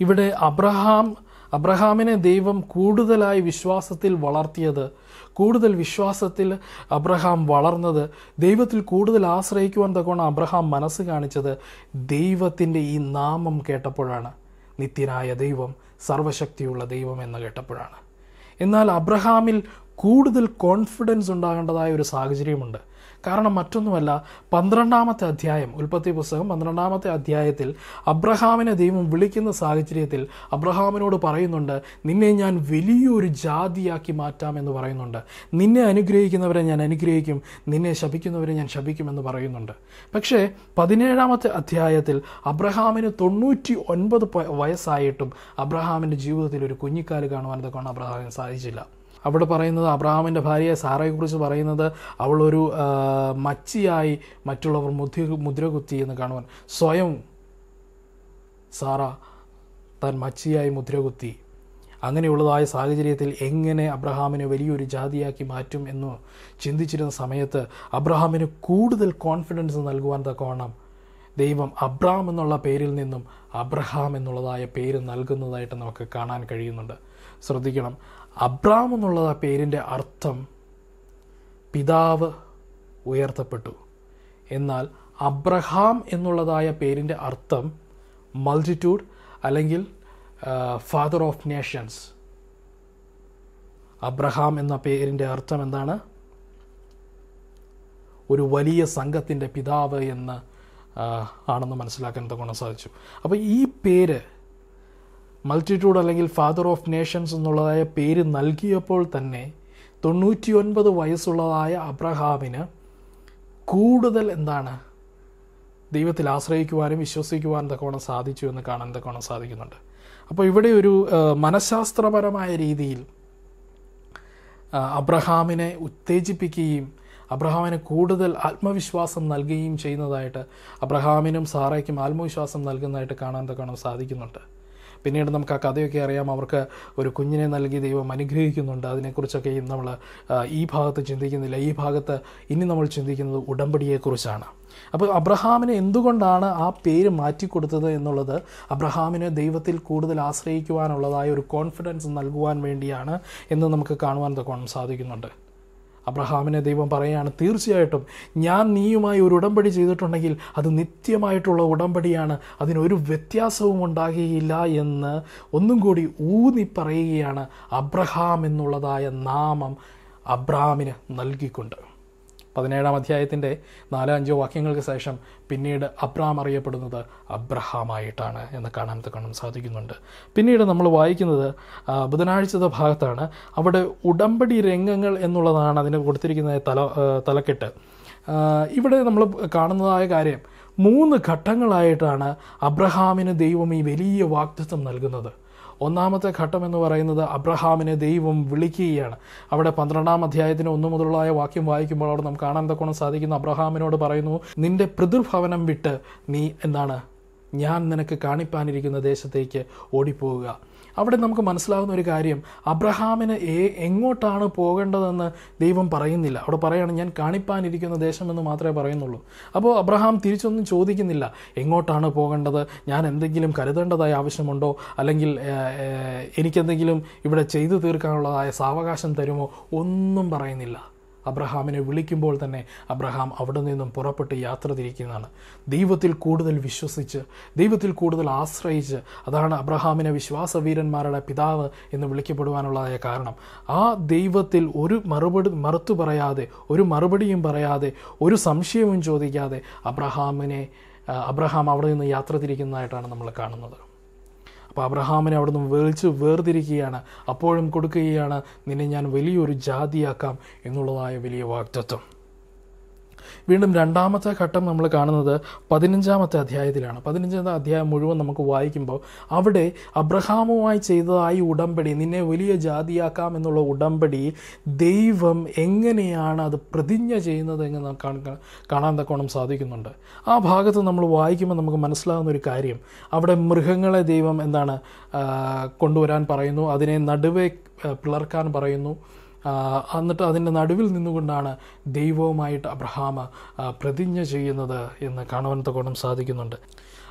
ഇവിടെ അബ്രഹാം അബ്രഹാമിനെ ദൈവം കൂടുതലായി വിശ്വാസത്തിൽ വളർത്തിയത് കൂടുതൽ വിശ്വാസത്തിൽ അബ്രഹാം വളർന്നത് ദൈവത്തിൽ കൂടുതൽ ആശ്രയിക്കുവാൻ തക്കോണം അബ്രഹാം മനസ്സ് കാണിച്ചത് ദൈവത്തിന്റെ ഈ നാമം കേട്ടപ്പോഴാണ്. നിത്യനായ ദൈവം സർവശക്തിയുള്ള ദൈവം എന്ന് കേട്ടപ്പോഴാണ്. എന്നാൽ അബ്രഹാമിൽ കൂടുതൽ കോൺഫിഡൻസ് ഉണ്ടാകേണ്ടതായ ഒരു സാഹചര്യമുണ്ട്. കാരണം മറ്റൊന്നുമല്ല പന്ത്രണ്ടാമത്തെ അധ്യായം ഉൽപ്പത്തി പുസ്തകം പന്ത്രണ്ടാമത്തെ അധ്യായത്തിൽ അബ്രഹാമിനെ ദൈവം വിളിക്കുന്ന സാഹചര്യത്തിൽ അബ്രഹാമിനോട് പറയുന്നുണ്ട് നിന്നെ ഞാൻ വലിയൊരു ജാതിയാക്കി മാറ്റാം എന്ന് പറയുന്നുണ്ട്. നിന്നെ അനുഗ്രഹിക്കുന്നവരെ ഞാൻ അനുഗ്രഹിക്കും നിന്നെ ശപിക്കുന്നവരെ ഞാൻ ശപിക്കുമെന്ന് പറയുന്നുണ്ട്. പക്ഷേ പതിനേഴാമത്തെ അധ്യായത്തിൽ അബ്രഹാമിന് തൊണ്ണൂറ്റി ഒൻപത് വയസ്സായിട്ടും അബ്രഹാമിന്റെ ജീവിതത്തിൽ ഒരു കുഞ്ഞിക്കാൽ കാണുവാൻ ഇതൊക്കെ അബ്രഹാമിന് സാധിച്ചില്ല. അവിടെ പറയുന്നത് അബ്രഹാമിന്റെ ഭാര്യയെ സാറയെക്കുറിച്ച് പറയുന്നത് അവളൊരു മച്ചിയായി മറ്റുള്ളവർ മുദ്ര മുദ്രകുത്തി എന്ന് കാണുവാൻ. സ്വയം സാറ താൻ മച്ചിയായി മുദ്രകുത്തി. അങ്ങനെയുള്ളതായ സാഹചര്യത്തിൽ എങ്ങനെ അബ്രഹാമിനെ വലിയൊരു ജാതിയാക്കി മാറ്റും എന്ന് ചിന്തിച്ചിരുന്ന സമയത്ത് അബ്രഹാമിന് കൂടുതൽ കോൺഫിഡൻസ് നൽകുവാൻ തക്കവണ്ണം ദൈവം അബ്രാം എന്നുള്ള പേരിൽ നിന്നും അബ്രഹാം എന്നുള്ളതായ പേര് നൽകുന്നതായിട്ട് നമുക്ക് കാണാൻ കഴിയുന്നുണ്ട്. ശ്രദ്ധിക്കണം. അബ്രാം എന്നുള്ള ആ പേരിന്റെ അർത്ഥം. പിതാവ് ഉയർത്തപ്പെട്ടു. എന്നാൽ അബ്രഹാം എന്നുള്ളതായ പേരിന്റെ അർത്ഥം മൾട്ടിറ്റ്യൂഡ് അല്ലെങ്കിൽ ഫാദർ ഓഫ് നേഷൻസ് അബ്രഹാം എന്ന പേരിന്റെ അർത്ഥം എന്താണ്? ഒരു വലിയ സംഘത്തിന്റെ പിതാവ് എന്ന് ആണെന്ന് മനസ്സിലാക്കാൻ തക്കണം സാധിച്ചു. അപ്പോൾ ഈ പേര് മൾട്ടിറ്റ്യൂഡ് അല്ലെങ്കിൽ ഫാദർ ഓഫ് നേഷൻസ് എന്നുള്ളതായ പേര് നൽകിയപ്പോൾ തന്നെ തൊണ്ണൂറ്റി ഒൻപത് വയസ്സുള്ളതായ അബ്രഹാമിന് കൂടുതൽ എന്താണ് ദൈവത്തിൽ ആശ്രയിക്കുവാനും വിശ്വസിക്കുവാനും തക്കവണ്ണം സാധിച്ചു എന്ന് കാണാൻ തക്കവണ്ണം സാധിക്കുന്നുണ്ട്. അപ്പോൾ ഇവിടെ ഒരു മനഃശാസ്ത്രപരമായ രീതിയിൽ അബ്രഹാമിനെ ഉത്തേജിപ്പിക്കുകയും അബ്രഹാമിന് കൂടുതൽ ആത്മവിശ്വാസം നൽകുകയും ചെയ്യുന്നതായിട്ട് അബ്രഹാമിനും സാറയ്ക്കും ആത്മവിശ്വാസം നൽകുന്നതായിട്ട് കാണാൻ തക്കണം സാധിക്കുന്നുണ്ട്. പിന്നീട് നമുക്ക് ആ കഥയൊക്കെ അറിയാം. അവർക്ക് ഒരു കുഞ്ഞിനെ നൽകി ദൈവം അനുഗ്രഹിക്കുന്നുണ്ട്. അതിനെക്കുറിച്ചൊക്കെയും നമ്മൾ ഈ ഭാഗത്ത് ചിന്തിക്കുന്നില്ല. ഈ ഭാഗത്ത് ഇനി നമ്മൾ ചിന്തിക്കുന്നത് ഉടമ്പടിയെക്കുറിച്ചാണ്. അപ്പോൾ അബ്രഹാമിന് എന്തുകൊണ്ടാണ് ആ പേര് മാറ്റിക്കൊടുത്തത് എന്നുള്ളത് അബ്രഹാമിന് ദൈവത്തിൽ കൂടുതൽ ആശ്രയിക്കുവാനുള്ളതായ ഒരു കോൺഫിഡൻസ് നൽകുവാൻ വേണ്ടിയാണ് എന്ന് നമുക്ക് കാണുവാൻ സാധിക്കുന്നുണ്ട്. അബ്രഹാമിനെ ദൈവം പറയുകയാണ് തീർച്ചയായിട്ടും ഞാൻ നീയുമായി ഒരു ഉടമ്പടി ചെയ്തിട്ടുണ്ടെങ്കിൽ അത് നിത്യമായിട്ടുള്ള ഉടമ്പടിയാണ്. അതിനൊരു വ്യത്യാസവും ഉണ്ടാകുകയില്ല എന്ന് ഒന്നും കൂടി ഊന്നി പറയുകയാണ് അബ്രഹാം എന്നുള്ളതായ നാമം അബ്രഹാമിന് നൽകിക്കൊണ്ട്. പതിനേഴാം അധ്യായത്തിന്റെ നാലോ അഞ്ചോ വാക്യങ്ങൾക്ക് ശേഷം പിന്നീട് അബ്രഹാം അറിയപ്പെടുന്നത് അബ്രഹാമായിട്ടാണ് എന്ന് കാണാൻ കാണാൻ സാധിക്കുന്നുണ്ട്. പിന്നീട് നമ്മൾ വായിക്കുന്നത് ബുധനാഴ്ചത്തെ ഭാഗത്താണ്. അവിടെ ഉടമ്പടി രംഗങ്ങൾ എന്നുള്ളതാണ് അതിന് കൊടുത്തിരിക്കുന്ന തല തലക്കെട്ട്. ഇവിടെ നമ്മൾ കാണുന്നതായ കാര്യം മൂന്ന് ഘട്ടങ്ങളായിട്ടാണ് അബ്രഹാമിന് ദൈവം ഈ വലിയ വാഗ്ദത്വം നൽകുന്നത്. ഒന്നാമത്തെ ഘട്ടം എന്ന് പറയുന്നത് അബ്രഹാമിനെ ദൈവം വിളിക്കുകയാണ്. അവിടെ പന്ത്രണ്ടാം അധ്യായത്തിന് ഒന്നു മുതലുള്ളതായ വാക്യം വായിക്കുമ്പോൾ അവിടെ നമുക്ക് കാണാൻ തക്കോണം സാധിക്കുന്നു. അബ്രഹാമിനോട് പറയുന്നു നിന്റെ പിതൃഭവനം വിട്ട് നീ എന്താണ്? ഞാൻ നിനക്ക് കാണിപ്പാനിരിക്കുന്ന ദേശത്തേക്ക് ഓടിപ്പോവുക. അവിടെ നമുക്ക് മനസ്സിലാകുന്ന ഒരു കാര്യം അബ്രഹാമിന് ഏ- എങ്ങോട്ടാണ് പോകേണ്ടതെന്ന് ദൈവം പറയുന്നില്ല. അവിടെ പറയുകയാണ് ഞാൻ കാണിപ്പാനിരിക്കുന്ന ദേശമെന്ന് മാത്രമേ പറയുന്നുള്ളൂ. അപ്പോൾ അബ്രഹാം തിരിച്ചൊന്നും ചോദിക്കുന്നില്ല. എങ്ങോട്ടാണ് പോകേണ്ടത്? ഞാൻ എന്തെങ്കിലും കരുതേണ്ടതായ ആവശ്യമുണ്ടോ? അല്ലെങ്കിൽ എനിക്കെന്തെങ്കിലും ഇവിടെ ചെയ്തു തീർക്കാനുള്ളതായ സാവകാശം തരുമോ? ഒന്നും പറയുന്നില്ല. അബ്രഹാമിനെ വിളിക്കുമ്പോൾ തന്നെ അബ്രഹാം അവിടെ നിന്നും പുറപ്പെട്ട് യാത്ര തിരിക്കുന്നതാണ്. ദൈവത്തിൽ കൂടുതൽ വിശ്വസിച്ച് ദൈവത്തിൽ കൂടുതൽ ആശ്രയിച്ച് അതാണ് അബ്രഹാമിനെ വിശ്വാസവീരന്മാരുടെ പിതാവ് എന്ന് വിളിക്കപ്പെടുവാനുള്ളതായ കാരണം. ആ ദൈവത്തിൽ ഒരു മറുപടി മറുത്തു പറയാതെ ഒരു മറുപടിയും പറയാതെ ഒരു സംശയവും ചോദിക്കാതെ അബ്രഹാമിനെ അബ്രഹാം അവിടെ നിന്ന് യാത്ര തിരിക്കുന്നതായിട്ടാണ് നമ്മൾ കാണുന്നത്. അപ്പോൾ അബ്രഹാമിനെ അവിടുന്ന് വേളിച്ച് വേർതിരിക്കുകയാണ്. അപ്പോഴും കൊടുക്കുകയാണ് നിന്നെ ഞാൻ വലിയൊരു ജാതിയാക്കാം എന്നുള്ളതായ വലിയ വാഗ്ദത്വം വീണ്ടും രണ്ടാമത്തെ ഘട്ടം നമ്മൾ കാണുന്നത് പതിനഞ്ചാമത്തെ അധ്യായത്തിലാണ്. പതിനഞ്ചാമത്തെ അധ്യായം മുഴുവൻ നമുക്ക് വായിക്കുമ്പോൾ അവിടെ അബ്രഹാമുമായി ചെയ്തതായി ഉടമ്പടി നിന്നെ വലിയ ജാതിയാക്കാം എന്നുള്ള ഉടമ്പടി ദൈവം എങ്ങനെയാണ് അത് പ്രതിജ്ഞ ചെയ്യുന്നത് എന്ന് കാണാൻ തക്കോണം സാധിക്കുന്നുണ്ട്. ആ ഭാഗത്ത് നമ്മൾ വായിക്കുമ്പോൾ നമുക്ക് മനസ്സിലാകുന്ന ഒരു കാര്യം. അവിടെ മൃഗങ്ങളെ ദൈവം എന്താണ് കൊണ്ടുവരാൻ പറയുന്നു. അതിനെ നടുവേ പിളർക്കാൻ പറയുന്നു. എന്നിട്ട് അതിന്റെ നടുവിൽ നിന്നുകൊണ്ടാണ് ദൈവവുമായിട്ട് അബ്രഹാം പ്രതിജ്ഞ ചെയ്യുന്നത് എന്ന് കാണുവാൻ തക്കോണം സാധിക്കുന്നുണ്ട്.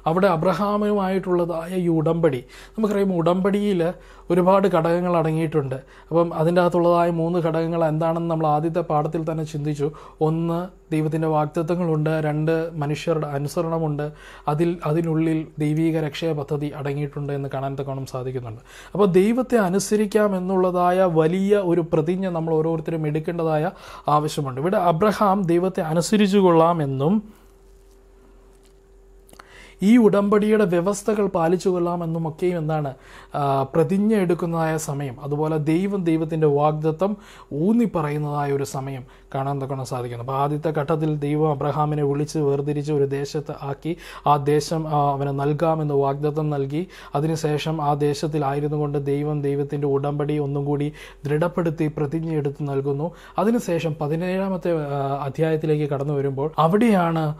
അവിടെ അബ്രഹാമുമായിട്ടുള്ളതായ ഈ ഉടമ്പടി. നമുക്കറിയാം ഉടമ്പടിയിൽ ഒരുപാട് ഘടകങ്ങൾ അടങ്ങിയിട്ടുണ്ട്. അപ്പം അതിന്റെ അകത്തുള്ളതായ മൂന്ന് ഘടകങ്ങൾ എന്താണെന്ന് നമ്മൾ ആദ്യത്തെ പാഠത്തിൽ തന്നെ ചിന്തിച്ചു. ഒന്ന് ദൈവത്തിന്റെ വാക്തത്വങ്ങളുണ്ട് രണ്ട് മനുഷ്യരുടെ അനുസരണമുണ്ട്. അതിൽ അതിനുള്ളിൽ ദൈവീക രക്ഷയ പദ്ധതി അടങ്ങിയിട്ടുണ്ട് എന്ന് കാണാൻ തക്കോണം സാധിക്കുന്നുണ്ട്. അപ്പോൾ ദൈവത്തെ അനുസരിക്കാം എന്നുള്ളതായ വലിയ ഒരു പ്രതിജ്ഞ നമ്മൾ ഓരോരുത്തരും എടുക്കേണ്ടതായ ആവശ്യമുണ്ട്. ഇവിടെ അബ്രഹാം ദൈവത്തെ അനുസരിച്ചു കൊള്ളാമെന്നും ഈ ഉടമ്പടിയുടെ വ്യവസ്ഥകൾ പാലിച്ചു കൊള്ളാമെന്നും ഒക്കെയും എന്താണ് പ്രതിജ്ഞ എടുക്കുന്നതായ സമയം. അതുപോലെ ദൈവം ദൈവത്തിന്റെ വാഗ്ദത്വം ഊന്നി പറയുന്നതായ ഒരു സമയം. കാണാൻ തക്കണം സാധിക്കുന്നു. അപ്പോൾ ആദ്യത്തെ ഘട്ടത്തിൽ ദൈവം അബ്രഹാമിനെ വിളിച്ച് വേർതിരിച്ച് ഒരു ദേശത്ത് ആക്കി. ആ ദേശം അവന് നൽകാമെന്ന് വാഗ്ദത്തം നൽകി. അതിനുശേഷം ആ ദേശത്തിലായിരുന്നു കൊണ്ട് ദൈവം ദൈവത്തിന്റെ ഉടമ്പടി ഒന്നും കൂടി ദൃഢപ്പെടുത്തി പ്രതിജ്ഞ എടുത്ത് നൽകുന്നു. അതിനുശേഷം പതിനേഴാമത്തെ അധ്യായത്തിലേക്ക് കടന്നു വരുമ്പോൾ അവിടെയാണ്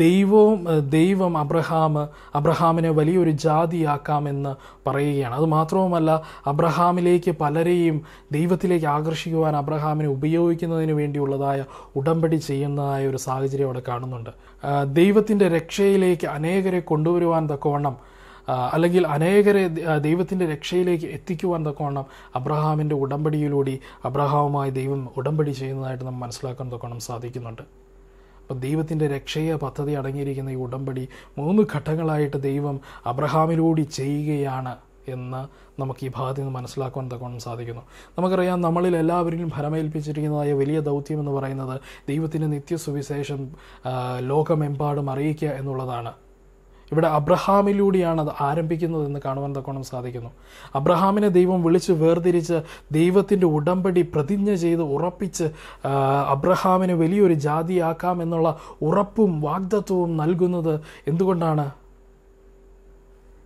ദൈവവും ദൈവം അബ്രഹാം അബ്രഹാമിനെ വലിയൊരു ജാതിയാക്കാമെന്ന് പറയുകയാണ്. അത് മാത്രവുമല്ല അബ്രഹാമിലേക്ക് പലരെയും ദൈവത്തിലേക്ക് ആകർഷിക്കുവാൻ അബ്രഹാമിനെ ഉപയോഗിക്കുന്നതിന് വേണ്ടിയുള്ളതായ ഉടമ്പടി ചെയ്യുന്നതായ ഒരു സാഹചര്യം അവിടെ കാണുന്നുണ്ട്. ദൈവത്തിന്റെ രക്ഷയിലേക്ക് അനേകരെ കൊണ്ടുവരുവാൻ തക്കവണ്ണം അല്ലെങ്കിൽ അനേകരെ ദൈവത്തിന്റെ രക്ഷയിലേക്ക് എത്തിക്കുവാൻ തക്കവണ്ണം അബ്രഹാമിന്റെ ഉടമ്പടിയിലൂടെ അബ്രഹാമുമായി ദൈവം ഉടമ്പടി ചെയ്യുന്നതായിട്ട് നമ്മൾ മനസ്സിലാക്കാൻ തക്കവണ്ണം സാധിക്കുന്നുണ്ട്. അപ്പം ദൈവത്തിന്റെ രക്ഷയ പദ്ധതി അടങ്ങിയിരിക്കുന്ന ഈ ഉടമ്പടി മൂന്ന് ഘട്ടങ്ങളായിട്ട് ദൈവം അബ്രഹാമിലൂടെ ചെയ്യുകയാണ്. എന്ന് നമുക്ക് ഈ ഭാഗത്ത് നിന്ന് മനസ്സിലാക്കുവാൻ തക്കോണം സാധിക്കുന്നു. നമുക്കറിയാം നമ്മളിൽ എല്ലാവരിലും ഭരമേൽപ്പിച്ചിരിക്കുന്നതായ വലിയ ദൗത്യം എന്ന് പറയുന്നത് ദൈവത്തിന്റെ നിത്യസുവിശേഷം സുവിശേഷം ലോകമെമ്പാടും അറിയിക്കുക എന്നുള്ളതാണ്. ഇവിടെ അബ്രഹാമിലൂടെയാണ് അത് ആരംഭിക്കുന്നതെന്ന് കാണുവാൻ തക്കോണം സാധിക്കുന്നു. അബ്രഹാമിനെ ദൈവം വിളിച്ച് വേർതിരിച്ച് ദൈവത്തിന്റെ ഉടമ്പടി പ്രതിജ്ഞ ചെയ്ത് ഉറപ്പിച്ച് അബ്രഹാമിനെ വലിയൊരു ജാതിയാക്കാം എന്നുള്ള ഉറപ്പും വാഗ്ദത്വവും നൽകുന്നത് എന്തുകൊണ്ടാണ്?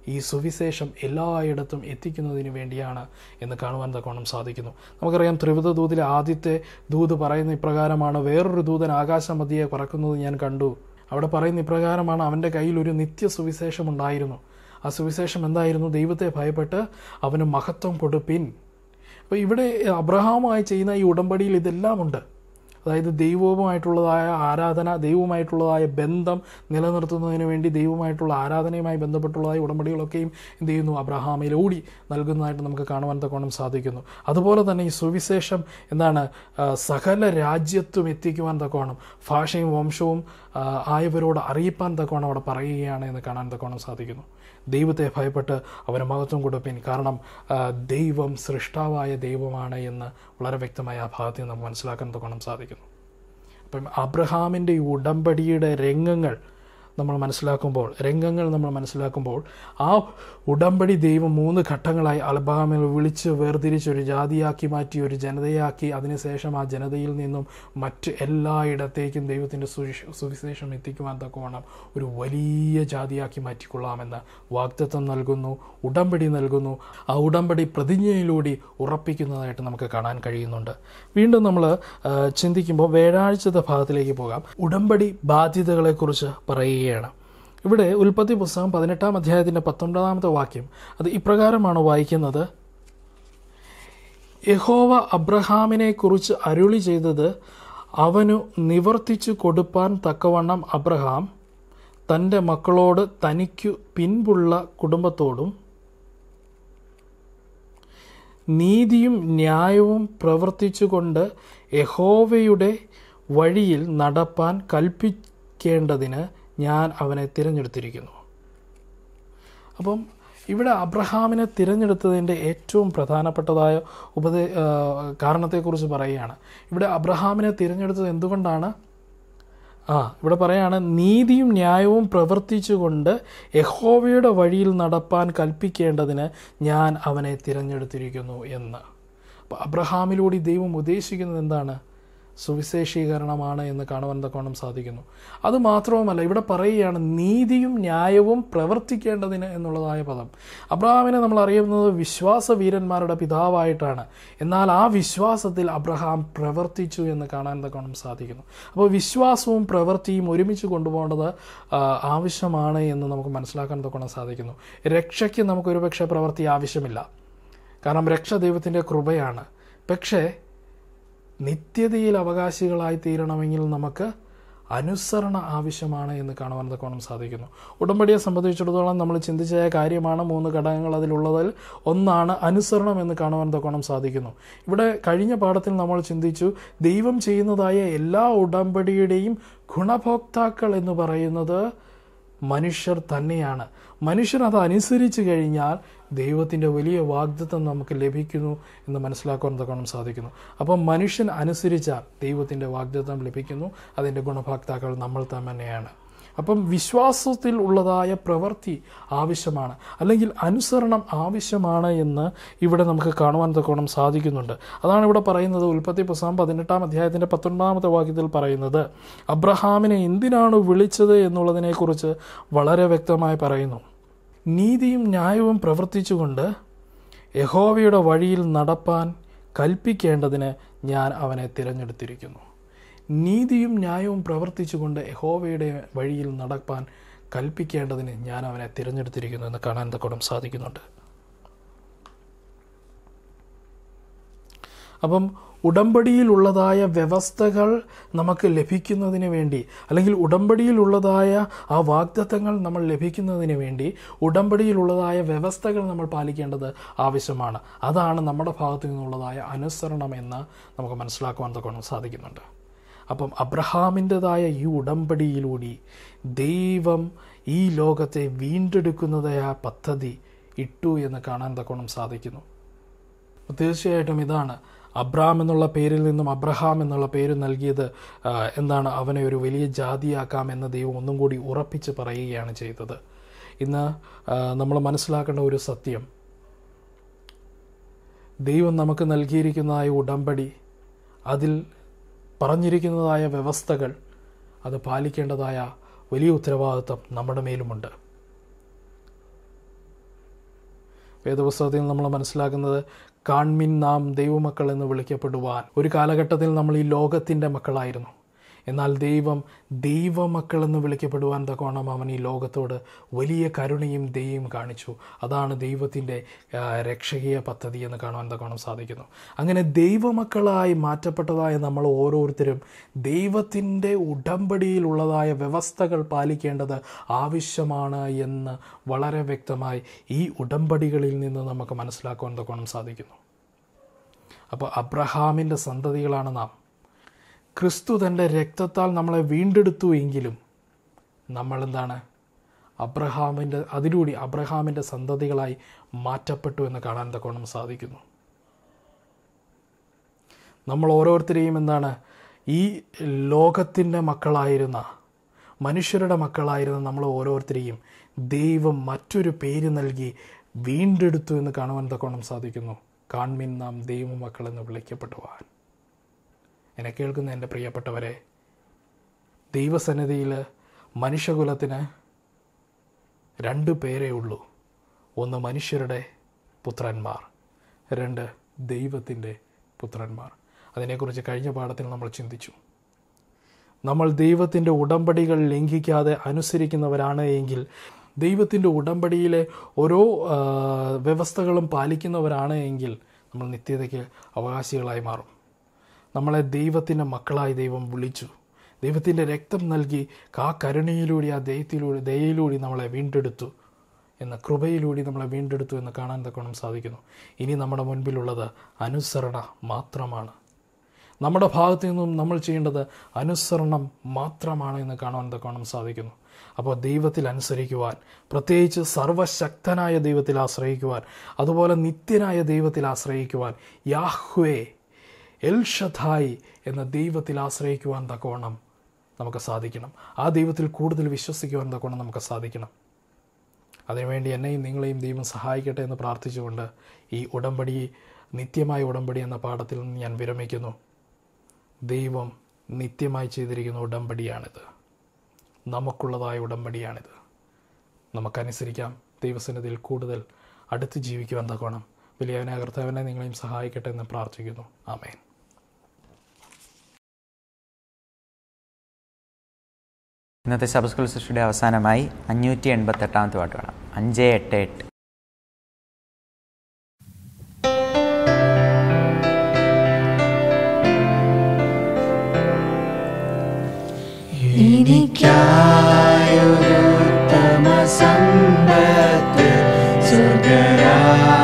ഈ സുവിശേഷം എല്ലായിടത്തും എത്തിക്കുന്നതിന് വേണ്ടിയാണ് എന്ന് കാണുവാൻ തക്കോണം സാധിക്കുന്നു. നമുക്കറിയാം ത്രിവിധ ദൂതിലെ ആദ്യത്തെ ദൂത് പറയുന്ന ഇപ്രകാരമാണ് വേറൊരു ദൂതൻ ആകാശമതിയെ പറക്കുന്നത് ഞാൻ കണ്ടു. അവിടെ പറയുന്ന ഇപ്രകാരമാണ് അവന്റെ കയ്യിൽ ഒരു നിത്യ സുവിശേഷം ഉണ്ടായിരുന്നു. ആ സുവിശേഷം എന്തായിരുന്നു? ദൈവത്തെ ഭയപ്പെട്ട് അവന് മഹത്വം കൊടുപ്പിൻ. അപ്പോൾ ഇവിടെ അബ്രഹാമായി ചെയ്യുന്ന ഈ ഉടമ്പടിയിൽ ഇതെല്ലാം ഉണ്ട്. അതായത് ദൈവവുമായിട്ടുള്ളതായ ആരാധന ദൈവവുമായിട്ടുള്ളതായ ബന്ധം നിലനിർത്തുന്നതിന് വേണ്ടി ദൈവവുമായിട്ടുള്ള ആരാധനയുമായി ബന്ധപ്പെട്ടുള്ളതായ ഉടമ്പടികളൊക്കെയും എന്ത് ചെയ്യുന്നു? അബ്രഹാമിലൂടി നൽകുന്നതായിട്ട് നമുക്ക് കാണുവാൻ തക്കോണം സാധിക്കുന്നു. അതുപോലെ തന്നെ ഈ സുവിശേഷം എന്താണ്? സകല രാജ്യത്തും എത്തിക്കുവാൻ തക്കോണം ഭാഷയും വംശവും ആയവരോട് അറിയിപ്പാൻ തക്കോണം അവിടെ പറയുകയാണ് എന്ന് കാണാൻ തക്കോണം സാധിക്കുന്നു. ദൈവത്തെ ഭയപ്പെട്ട് അവന് മഹത്വം കൊടുപ്പിൻ. കാരണം ദൈവം സൃഷ്ടാവായ ദൈവമാണ് എന്ന് വളരെ വ്യക്തമായ ആ ഭാഗത്ത് നിന്ന് നമുക്ക് മനസ്സിലാക്കാൻ തക്കോണം സാധിക്കുന്നു. അപ്പം അബ്രഹാമിന്റെ ഉടമ്പടിയുടെ രംഗങ്ങൾ നമ്മൾ മനസ്സിലാക്കുമ്പോൾ രംഗങ്ങൾ നമ്മൾ മനസ്സിലാക്കുമ്പോൾ ആ ഉടമ്പടി ദൈവം മൂന്ന് ഘട്ടങ്ങളായി അൽബാമിൽ വിളിച്ച് വേർതിരിച്ച് ഒരു ജാതിയാക്കി മാറ്റി ഒരു ജനതയാക്കി. അതിനുശേഷം ആ ജനതയിൽ നിന്നും മറ്റ് എല്ലായിടത്തേക്കും ദൈവത്തിന്റെ സുവിശ- സുവിശേഷം എത്തിക്കുവാൻ തക്കവണ്ണം ഒരു വലിയ ജാതിയാക്കി മാറ്റിക്കൊള്ളാമെന്ന് വാഗ്ദത്വം നൽകുന്നു ഉടമ്പടി നൽകുന്നു. ആ ഉടമ്പടി പ്രതിജ്ഞയിലൂടെ ഉറപ്പിക്കുന്നതായിട്ട് നമുക്ക് കാണാൻ കഴിയുന്നുണ്ട്. വീണ്ടും നമ്മൾ ചിന്തിക്കുമ്പോൾ വ്യാഴാഴ്ചത്തെ ഭാഗത്തിലേക്ക് പോകാം. ഉടമ്പടി ബാധ്യതകളെക്കുറിച്ച് പറയുകയാണ്. ഇവിടെ ഉൽപ്പത്തി പുസ്തകം പതിനെട്ടാം അധ്യായത്തിന്റെ പത്തൊൻപതാമത്തെ വാക്യം. അത് ഇപ്രകാരമാണ് വായിക്കുന്നത്. യഹോവ അബ്രഹാമിനെ കുറിച്ച് അരുളി ചെയ്തത് അവനു നിവർത്തിച്ചു കൊടുപ്പാൻ തക്കവണ്ണം അബ്രഹാം തന്റെ മക്കളോട് തനിക്കു പിൻപുള്ള കുടുംബത്തോടും നീതിയും ന്യായവും പ്രവർത്തിച്ചുകൊണ്ട് യഹോവയുടെ വഴിയിൽ നടപ്പാൻ കൽപ്പിക്കേണ്ടതിന് ഞാൻ അവനെ തിരഞ്ഞെടുത്തിരിക്കുന്നു. അപ്പം ഇവിടെ അബ്രഹാമിനെ തിരഞ്ഞെടുത്തതിന്റെ ഏറ്റവും പ്രധാനപ്പെട്ടതായ ഉപദേ കാരണത്തെക്കുറിച്ച് പറയുകയാണ്. ഇവിടെ അബ്രഹാമിനെ തിരഞ്ഞെടുത്തത് എന്തുകൊണ്ടാണ്? ആ ഇവിടെ പറയാണ് നീതിയും ന്യായവും പ്രവർത്തിച്ചുകൊണ്ട് യഹോവയുടെ വഴിയിൽ നടപ്പാൻ കൽപ്പിക്കേണ്ടതിന് ഞാൻ അവനെ തിരഞ്ഞെടുത്തിരിക്കുന്നു എന്ന്. അപ്പോൾ അബ്രഹാമിലൂടെ ദൈവം ഉദ്ദേശിക്കുന്നത് എന്താണ്? സുവിശേഷീകരണമാണ് എന്ന് കാണുവാൻ തക്കോണം സാധിക്കുന്നു. അതുമാത്രവുമല്ല ഇവിടെ പറയുകയാണ് നീതിയും ന്യായവും പ്രവർത്തിക്കേണ്ടതിന് എന്നുള്ളതായ പദം. അബ്രഹാമിനെ നമ്മൾ അറിയുന്നത് വിശ്വാസ വീരന്മാരുടെ പിതാവായിട്ടാണ്. എന്നാൽ ആ വിശ്വാസത്തിൽ അബ്രഹാം പ്രവർത്തിച്ചു എന്ന് കാണാൻ തക്കോണം സാധിക്കുന്നു. അപ്പോൾ വിശ്വാസവും പ്രവൃത്തിയും ഒരുമിച്ച് കൊണ്ടുപോകേണ്ടത് ആവശ്യമാണ് എന്ന് നമുക്ക് മനസ്സിലാക്കാൻ തക്കോണം സാധിക്കുന്നു. രക്ഷയ്ക്ക് നമുക്ക് പക്ഷേ പ്രവൃത്തി ആവശ്യമില്ല. കാരണം രക്ഷ ദൈവത്തിന്റെ കൃപയാണ്. പക്ഷേ നിത്യതയിൽ അവകാശികളായി തീരണമെങ്കിൽ നമുക്ക് അനുസരണ ആവശ്യമാണ് എന്ന് കാണുവാൻ തക്കോണം സാധിക്കുന്നു. ഉടമ്പടിയെ സംബന്ധിച്ചിടത്തോളം നമ്മൾ ചിന്തിച്ച കാര്യമാണ് മൂന്ന് ഘടകങ്ങൾ അതിലുള്ളതിൽ. ഒന്നാണ് അനുസരണം എന്ന് കാണുവാൻ തക്കോണം സാധിക്കുന്നു. ഇവിടെ കഴിഞ്ഞ പാഠത്തിൽ നമ്മൾ ചിന്തിച്ചു ദൈവം ചെയ്യുന്നതായ എല്ലാ ഉടമ്പടിയുടെയും ഗുണഭോക്താക്കൾ എന്ന് പറയുന്നത് മനുഷ്യർ തന്നെയാണ്. മനുഷ്യർ അത് അനുസരിച്ച് കഴിഞ്ഞാൽ ദൈവത്തിന്റെ വലിയ വാഗ്ദത്വം നമുക്ക് ലഭിക്കുന്നു എന്ന് മനസ്സിലാക്കാൻ തക്കണം സാധിക്കുന്നു. അപ്പം മനുഷ്യൻ അനുസരിച്ചാൽ ദൈവത്തിന്റെ വാഗ്ദത്വം ലഭിക്കുന്നു. അതിന്റെ ഗുണഭോക്താക്കൾ നമ്മൾ തന്നെയാണ്. അപ്പം വിശ്വാസത്തിൽ ഉള്ളതായ പ്രവൃത്തി ആവശ്യമാണ്. അല്ലെങ്കിൽ അനുസരണം ആവശ്യമാണ് എന്ന് ഇവിടെ നമുക്ക് കാണുവാൻ തക്കോണം സാധിക്കുന്നുണ്ട്. അതാണ് ഇവിടെ പറയുന്നത് ഉൽപ്പത്തി പുസ്തകം പതിനെട്ടാം അധ്യായത്തിന്റെ പത്തൊൻപതാമത്തെ വാക്യത്തിൽ പറയുന്നത്. അബ്രഹാമിനെ എന്തിനാണ് വിളിച്ചത് എന്നുള്ളതിനെക്കുറിച്ച് വളരെ വ്യക്തമായി പറയുന്നു. നീതിയും ന്യായവും പ്രവർത്തിച്ചുകൊണ്ട് യഹോവയുടെ വഴിയിൽ നടപ്പാൻ കൽപ്പിക്കേണ്ടതിന് ഞാൻ അവനെ തിരഞ്ഞെടുത്തിരിക്കുന്നു. നീതിയും ന്യായവും പ്രവർത്തിച്ചുകൊണ്ട് യഹോവയുടെ വഴിയിൽ നടപ്പാൻ കൽപ്പിക്കേണ്ടതിന് ഞാൻ അവനെ തിരഞ്ഞെടുത്തിരിക്കുന്നു എന്ന് കാണാൻ തക്കോടം സാധിക്കുന്നുണ്ട്. അപ്പം ഉടമ്പടിയിലുള്ളതായ വ്യവസ്ഥകൾ നമുക്ക് ലഭിക്കുന്നതിന് വേണ്ടി അല്ലെങ്കിൽ ഉടമ്പടിയിലുള്ളതായ ആ വാഗ്ദത്തങ്ങൾ നമ്മൾ ലഭിക്കുന്നതിന് വേണ്ടി ഉടമ്പടിയിലുള്ളതായ വ്യവസ്ഥകൾ നമ്മൾ പാലിക്കേണ്ടത് ആവശ്യമാണ്. അതാണ് നമ്മുടെ ഭാഗത്തു നിന്നുള്ളതായ അനുസരണം എന്ന് നമുക്ക് മനസ്സിലാക്കുവാൻ തക്കണം സാധിക്കുന്നുണ്ട്. അപ്പം അബ്രഹാമിന്റെതായ ഈ ഉടമ്പടിയിലൂടെ ദൈവം ഈ ലോകത്തെ വീണ്ടെടുക്കുന്നതായ പദ്ധതി ഇട്ടു എന്ന് കാണാൻ തക്കോണം സാധിക്കുന്നു. തീർച്ചയായിട്ടും ഇതാണ് അബ്രാം എന്നുള്ള പേരിൽ നിന്നും അബ്രഹാം എന്നുള്ള പേര് നൽകിയത് എന്താണ് അവനെ ഒരു വലിയ ജാതിയാക്കാം എന്ന ദൈവം ഒന്നും കൂടി ഉറപ്പിച്ച് പറയുകയാണ് ചെയ്തത്. ഇന്ന് നമ്മൾ മനസ്സിലാക്കേണ്ട ഒരു സത്യം. ദൈവം നമുക്ക് നൽകിയിരിക്കുന്നതായ ഉടമ്പടി അതിൽ പറഞ്ഞിരിക്കുന്നതായ വ്യവസ്ഥകൾ അത് പാലിക്കേണ്ടതായ വലിയ ഉത്തരവാദിത്വം നമ്മുടെ മേലുമുണ്ട്. വേദപുസ്തകത്തിൽ നമ്മൾ മനസ്സിലാക്കുന്നത് കാൺമിൻ നാം ദൈവമക്കൾ എന്ന് വിളിക്കപ്പെടുവാൻ. ഒരു കാലഘട്ടത്തിൽ നമ്മൾ ഈ ലോകത്തിന്റെ മക്കളായിരുന്നു. എന്നാൽ ദൈവം ദൈവമക്കളെന്ന് വിളിക്കപ്പെടുവാൻ തക്കോണം അവൻ ഈ ലോകത്തോട് വലിയ കരുണയും ദയയും കാണിച്ചു. അതാണ് ദൈവത്തിന്റെ രക്ഷകീയ പദ്ധതി എന്ന് കാണുവാൻ തക്കോണം സാധിക്കുന്നു. അങ്ങനെ ദൈവമക്കളായി മാറ്റപ്പെട്ടതായ നമ്മൾ ഓരോരുത്തരും ദൈവത്തിന്റെ ഉടമ്പടിയിലുള്ളതായ വ്യവസ്ഥകൾ പാലിക്കേണ്ടത് ആവശ്യമാണ് എന്ന് വളരെ വ്യക്തമായി ഈ ഉടമ്പടികളിൽ നിന്ന് നമുക്ക് മനസ്സിലാക്കുവാൻ തക്കോണം സാധിക്കുന്നു. അപ്പോൾ അബ്രഹാമിന്റെ സന്തതികളാണ് നാം. ക്രിസ്തു തന്റെ രക്തത്താൽ നമ്മളെ വീണ്ടെടുത്തു എങ്കിലും നമ്മളെന്താണ്? അബ്രഹാമിന്റെ അതിലൂടെ അബ്രഹാമിന്റെ സന്തതികളായി മാറ്റപ്പെട്ടു എന്ന് കാണാൻ തക്കോണം സാധിക്കുന്നു. നമ്മൾ ഓരോരുത്തരെയും എന്താണ്? ഈ ലോകത്തിന്റെ മക്കളായിരുന്ന മനുഷ്യരുടെ മക്കളായിരുന്ന നമ്മൾ ഓരോരുത്തരെയും ദൈവം മറ്റൊരു പേര് നൽകി വീണ്ടെടുത്തു എന്ന് കാണുവാൻ തക്കോണം സാധിക്കുന്നു. കാൺമീൻ നാം ദൈവമക്കളെന്ന് മക്കളെന്ന് വിളിക്കപ്പെടുവാൻ എന്നെ കേൾക്കുന്ന എന്റെ പ്രിയപ്പെട്ടവരെ ദൈവസന്നിധിയിൽ മനുഷ്യകുലത്തിന് രണ്ട് പേരേ ഉള്ളൂ. ഒന്ന് മനുഷ്യരുടെ പുത്രന്മാർ രണ്ട് ദൈവത്തിന്റെ പുത്രന്മാർ. അതിനെക്കുറിച്ച് കഴിഞ്ഞ പാഠത്തിൽ നമ്മൾ ചിന്തിച്ചു. നമ്മൾ ദൈവത്തിന്റെ ഉടമ്പടികൾ ലംഘിക്കാതെ അനുസരിക്കുന്നവരാണ് എങ്കിൽ ദൈവത്തിന്റെ ഉടമ്പടിയിലെ ഓരോ വ്യവസ്ഥകളും പാലിക്കുന്നവരാണ് എങ്കിൽ നമ്മൾ നിത്യതയ്ക്ക് അവകാശികളായി മാറും. നമ്മളെ ദൈവത്തിന്റെ മക്കളായി ദൈവം വിളിച്ചു. ദൈവത്തിന്റെ രക്തം നൽകി ആ കരുണയിലൂടെ ആ ദൈവത്തിലൂടെ ദയയിലൂടെ നമ്മളെ വീണ്ടെടുത്തു. എന്ന കൃപയിലൂടെ നമ്മളെ വീണ്ടെടുത്തു എന്ന് കാണാൻ തക്കണം സാധിക്കുന്നു. ഇനി നമ്മുടെ മുൻപിലുള്ളത് അനുസരണ മാത്രമാണ്. നമ്മുടെ ഭാഗത്തു നിന്നും നമ്മൾ ചെയ്യേണ്ടത് അനുസരണം മാത്രമാണ് എന്ന് കാണാൻ തക്കണം സാധിക്കുന്നു. അപ്പോൾ ദൈവത്തിൽ അനുസരിക്കുവാൻ പ്രത്യേകിച്ച് സർവശക്തനായ ദൈവത്തിൽ ആശ്രയിക്കുവാൻ അതുപോലെ നിത്യനായ ദൈവത്തിൽ ആശ്രയിക്കുവാൻ യാഹ്വേ എൽ ഷഥായി എന്ന ദൈവത്തിൽ ആശ്രയിക്കുവാൻ തക്കവണ്ണം നമുക്ക് സാധിക്കണം. ആ ദൈവത്തിൽ കൂടുതൽ വിശ്വസിക്കുവാൻ തക്കവണ്ണം നമുക്ക് സാധിക്കണം. അതിനുവേണ്ടി എന്നെയും നിങ്ങളെയും ദൈവം സഹായിക്കട്ടെ എന്ന് പ്രാർത്ഥിച്ചുകൊണ്ട് ഈ ഉടമ്പടി നിത്യമായ ഉടമ്പടി എന്ന പാഠത്തിൽ നിന്ന് ഞാൻ വിരമിക്കുന്നു. ദൈവം നിത്യമായി ചെയ്തിരിക്കുന്ന ഉടമ്പടിയാണിത്. നമുക്കുള്ളതായ ഉടമ്പടിയാണിത്. നമുക്കനുസരിക്കാം. ദൈവസന്നിധിയിൽ കൂടുതൽ അടുത്ത് ജീവിക്കുവാൻ തക്കോണം വലിയവനെ നിങ്ങളെയും സഹായിക്കട്ടെ എന്ന് പ്രാർത്ഥിക്കുന്നു. ആമേൻ. ഇന്നത്തെ സബ്സ്ക്രൈബ് സൃഷ്ടിയുടെ അവസാനമായി അഞ്ഞൂറ്റി എൺപത്തെട്ടാമത്തെ പാട്ട് കാണാം. അഞ്ച് എട്ട് എട്ട്. എനിക്കായൊരുത്തമ സമ്പത്ത് സ്വർഗരാജ്യത്തിലൊരുക്കുന്ന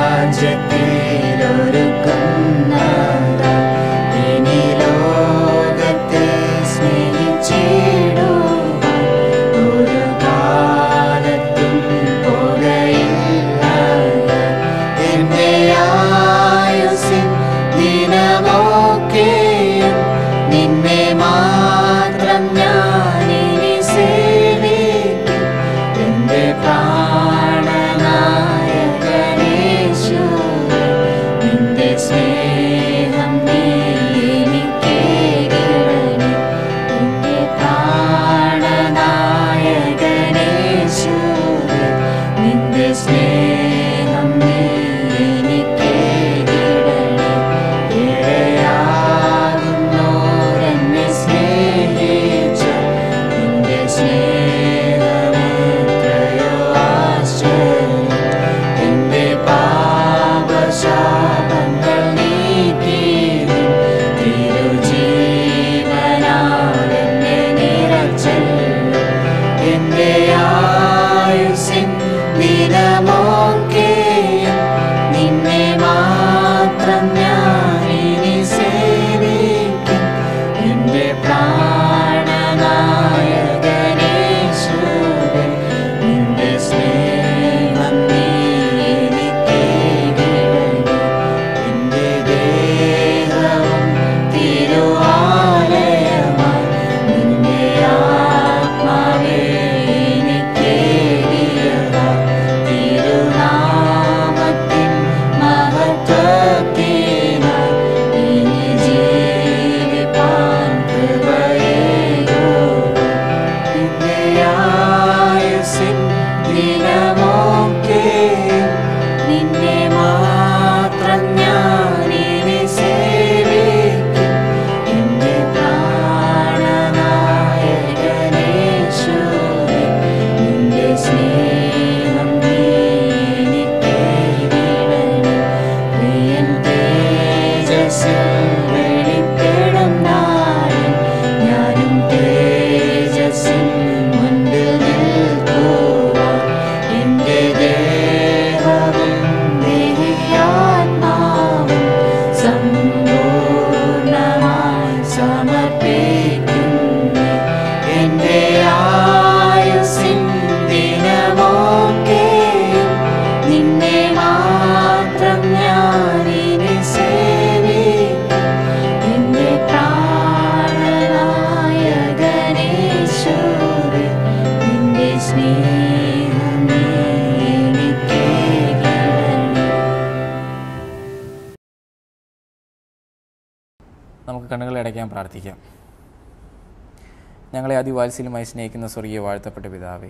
ഞങ്ങളെ അതിവാത്സല്യമായി സ്നേഹിക്കുന്ന സ്വർഗീയ വാഴ്ത്തപ്പെട്ട പിതാവേ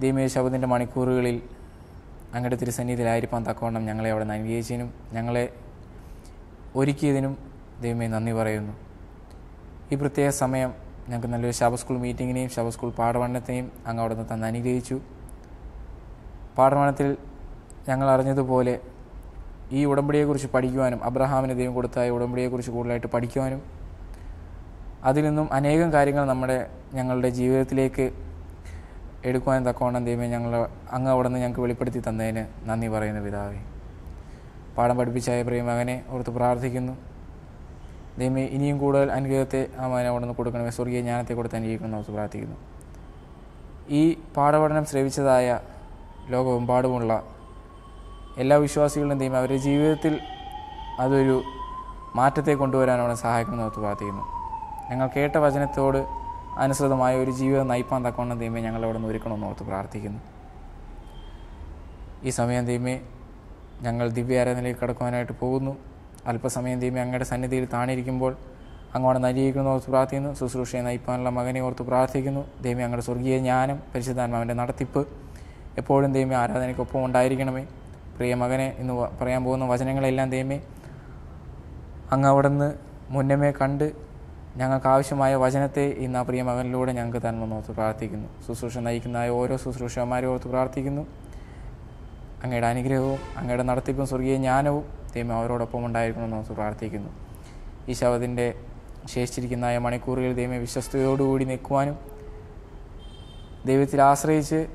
ദൈവമേ ശബദിന്റെ മണിക്കൂറുകളിൽ അങ്ങയുടെ തിരുസന്നിധിയിലായിരിക്കാൻ തക്കവണ്ണം ഞങ്ങളെ അവിടെ അനുഗ്രഹിച്ചതിനും ഞങ്ങളെ ഒരുക്കിയതിനും ദൈവമേ നന്ദി പറയുന്നു. ഈ പ്രത്യേക സമയം ഞങ്ങൾക്ക് നല്ലൊരു ശബ സ്കൂൾ മീറ്റിങ്ങിനെയും ശബ സ്കൂൾ പാഠപഠനത്തെയും അങ്ങ് അവിടെ നിന്ന് തന്ന് അനുഗ്രഹിച്ചു. പാഠപഠനത്തിൽ ഞങ്ങൾ അറിഞ്ഞതുപോലെ ഈ ഉടമ്പടിയെക്കുറിച്ച് പഠിക്കുവാനും അബ്രഹാമിന് ദൈവം കൊടുത്തായ ഉടമ്പടിയെക്കുറിച്ച് കൂടുതലായിട്ട് പഠിക്കുവാനും അതിൽ നിന്നും അനേകം കാര്യങ്ങൾ നമ്മുടെ ഞങ്ങളുടെ ജീവിതത്തിലേക്ക് എടുക്കുവാൻ തക്കവണ്ണം ദൈവം ഞങ്ങൾ അങ്ങ് അവിടെ നിന്ന് ഞങ്ങൾക്ക് വെളിപ്പെടുത്തി തന്നതിന് നന്ദി പറയുന്ന പിതാവെ. പാഠം പഠിപ്പിച്ചായ പ്രിയ മകനെ ഓർത്ത് പ്രാർത്ഥിക്കുന്നു. ദൈവമേ ഇനിയും കൂടുതൽ അനുഗ്രഹത്തെ ആ മകനെ അവിടെ നിന്ന് കൊടുക്കണമേ. സ്വർഗീയ ജ്ഞാനത്തെ കൊടുത്ത് അനുഗ്രഹിക്കണം ഓർത്ത് പ്രാർത്ഥിക്കുന്നു. ഈ പാഠപഠനം ശ്രവിച്ചതായ ലോകമെമ്പാടുമുള്ള എല്ലാ വിശ്വാസികളും ദൈവം അവരുടെ ജീവിതത്തിൽ അതൊരു മാറ്റത്തെ കൊണ്ടുവരാൻ അവിടെ സഹായിക്കണമെന്ന് ഓർത്ത് പ്രാർത്ഥിക്കുന്നു. ഞങ്ങൾ കേട്ട വചനത്തോട് അനുസൃതമായ ഒരു ജീവിതം നയിപ്പാൻ തക്കവണ്ണം ദൈവമേ ഞങ്ങളവിടെ നിന്ന് ഒരുക്കണമെന്ന് ഓർത്ത് പ്രാർത്ഥിക്കുന്നു. ഈ സമയം ദൈവമേ ഞങ്ങൾ ദിവ്യാരാധനയിലേക്ക് കടക്കുവാനായിട്ട് പോകുന്നു. അല്പസമയം ദൈവമേ അങ്ങയുടെ സന്നിധിയിൽ താണിരിക്കുമ്പോൾ അങ്ങോട്ട് നരിയിക്കുന്നു ഓർത്ത് പ്രാർത്ഥിക്കുന്നു. ശുശ്രൂഷയെ നയിപ്പാനുള്ള മകനെ ഓർത്ത് പ്രാർത്ഥിക്കുന്നു. ദൈവമേ അങ്ങയുടെ സ്വർഗീയ ജ്ഞാനം പരിശുദ്ധാത്മാവിന്റെ നടത്തിപ്പ് എപ്പോഴും ദൈവമേ ആരാധനയ്ക്കൊപ്പം ഉണ്ടായിരിക്കണമേ. പ്രിയ മകനെ ഇന്ന് പറയാൻ പോകുന്ന വചനങ്ങളെല്ലാം ദൈവമേ അങ്ങ് അവിടെ നിന്ന് മുന്നമേ കണ്ട് ഞങ്ങൾക്ക് ആവശ്യമായ വചനത്തെ ഇന്ന് ആ മകനിലൂടെ ഞങ്ങൾക്ക് തരണമെന്ന് ഓർത്ത് പ്രാർത്ഥിക്കുന്നു. ശുശ്രൂഷ നയിക്കുന്നതായ ഓരോ ശുശ്രൂഷമാരെ ഓർത്ത് പ്രാർത്ഥിക്കുന്നു. അങ്ങയുടെ അനുഗ്രഹവും അങ്ങയുടെ നടത്തിപ്പും സ്വർഗീയ ജ്ഞാനവും ദൈവം അവരോടൊപ്പം ഉണ്ടായിരിക്കണമെന്ന് ഓർത്ത് പ്രാർത്ഥിക്കുന്നു. ഈ ശവത്തിന്റെ ശേഷിച്ചിരിക്കുന്നതായ മണിക്കൂറുകൾ ദൈവം വിശ്വസ്തയോടുകൂടി നിൽക്കുവാനും ദൈവത്തിൽ ആശ്രയിച്ച്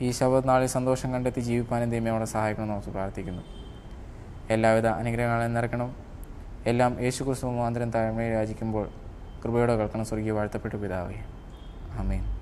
ഈ ശബനാളിൽ സന്തോഷം കണ്ടെത്തി ജീവിപ്പാനും ദൈവം അവിടെ സഹായിക്കണമെന്ന് ഓർത്ത് പ്രാർത്ഥിക്കുന്നു. എല്ലാവിധ അനുഗ്രഹങ്ങളും നിറക്കണം എല്ലാം യേശു ക്രിസ്തു മുഖാന്തരം താഴ്മയിൽ യാചിക്കുമ്പോൾ കൃപയോടെ കേൾക്കണം. സ്വർഗീയ വാഴ്ത്തപ്പെട്ട പിതാവേ. ആമേൻ.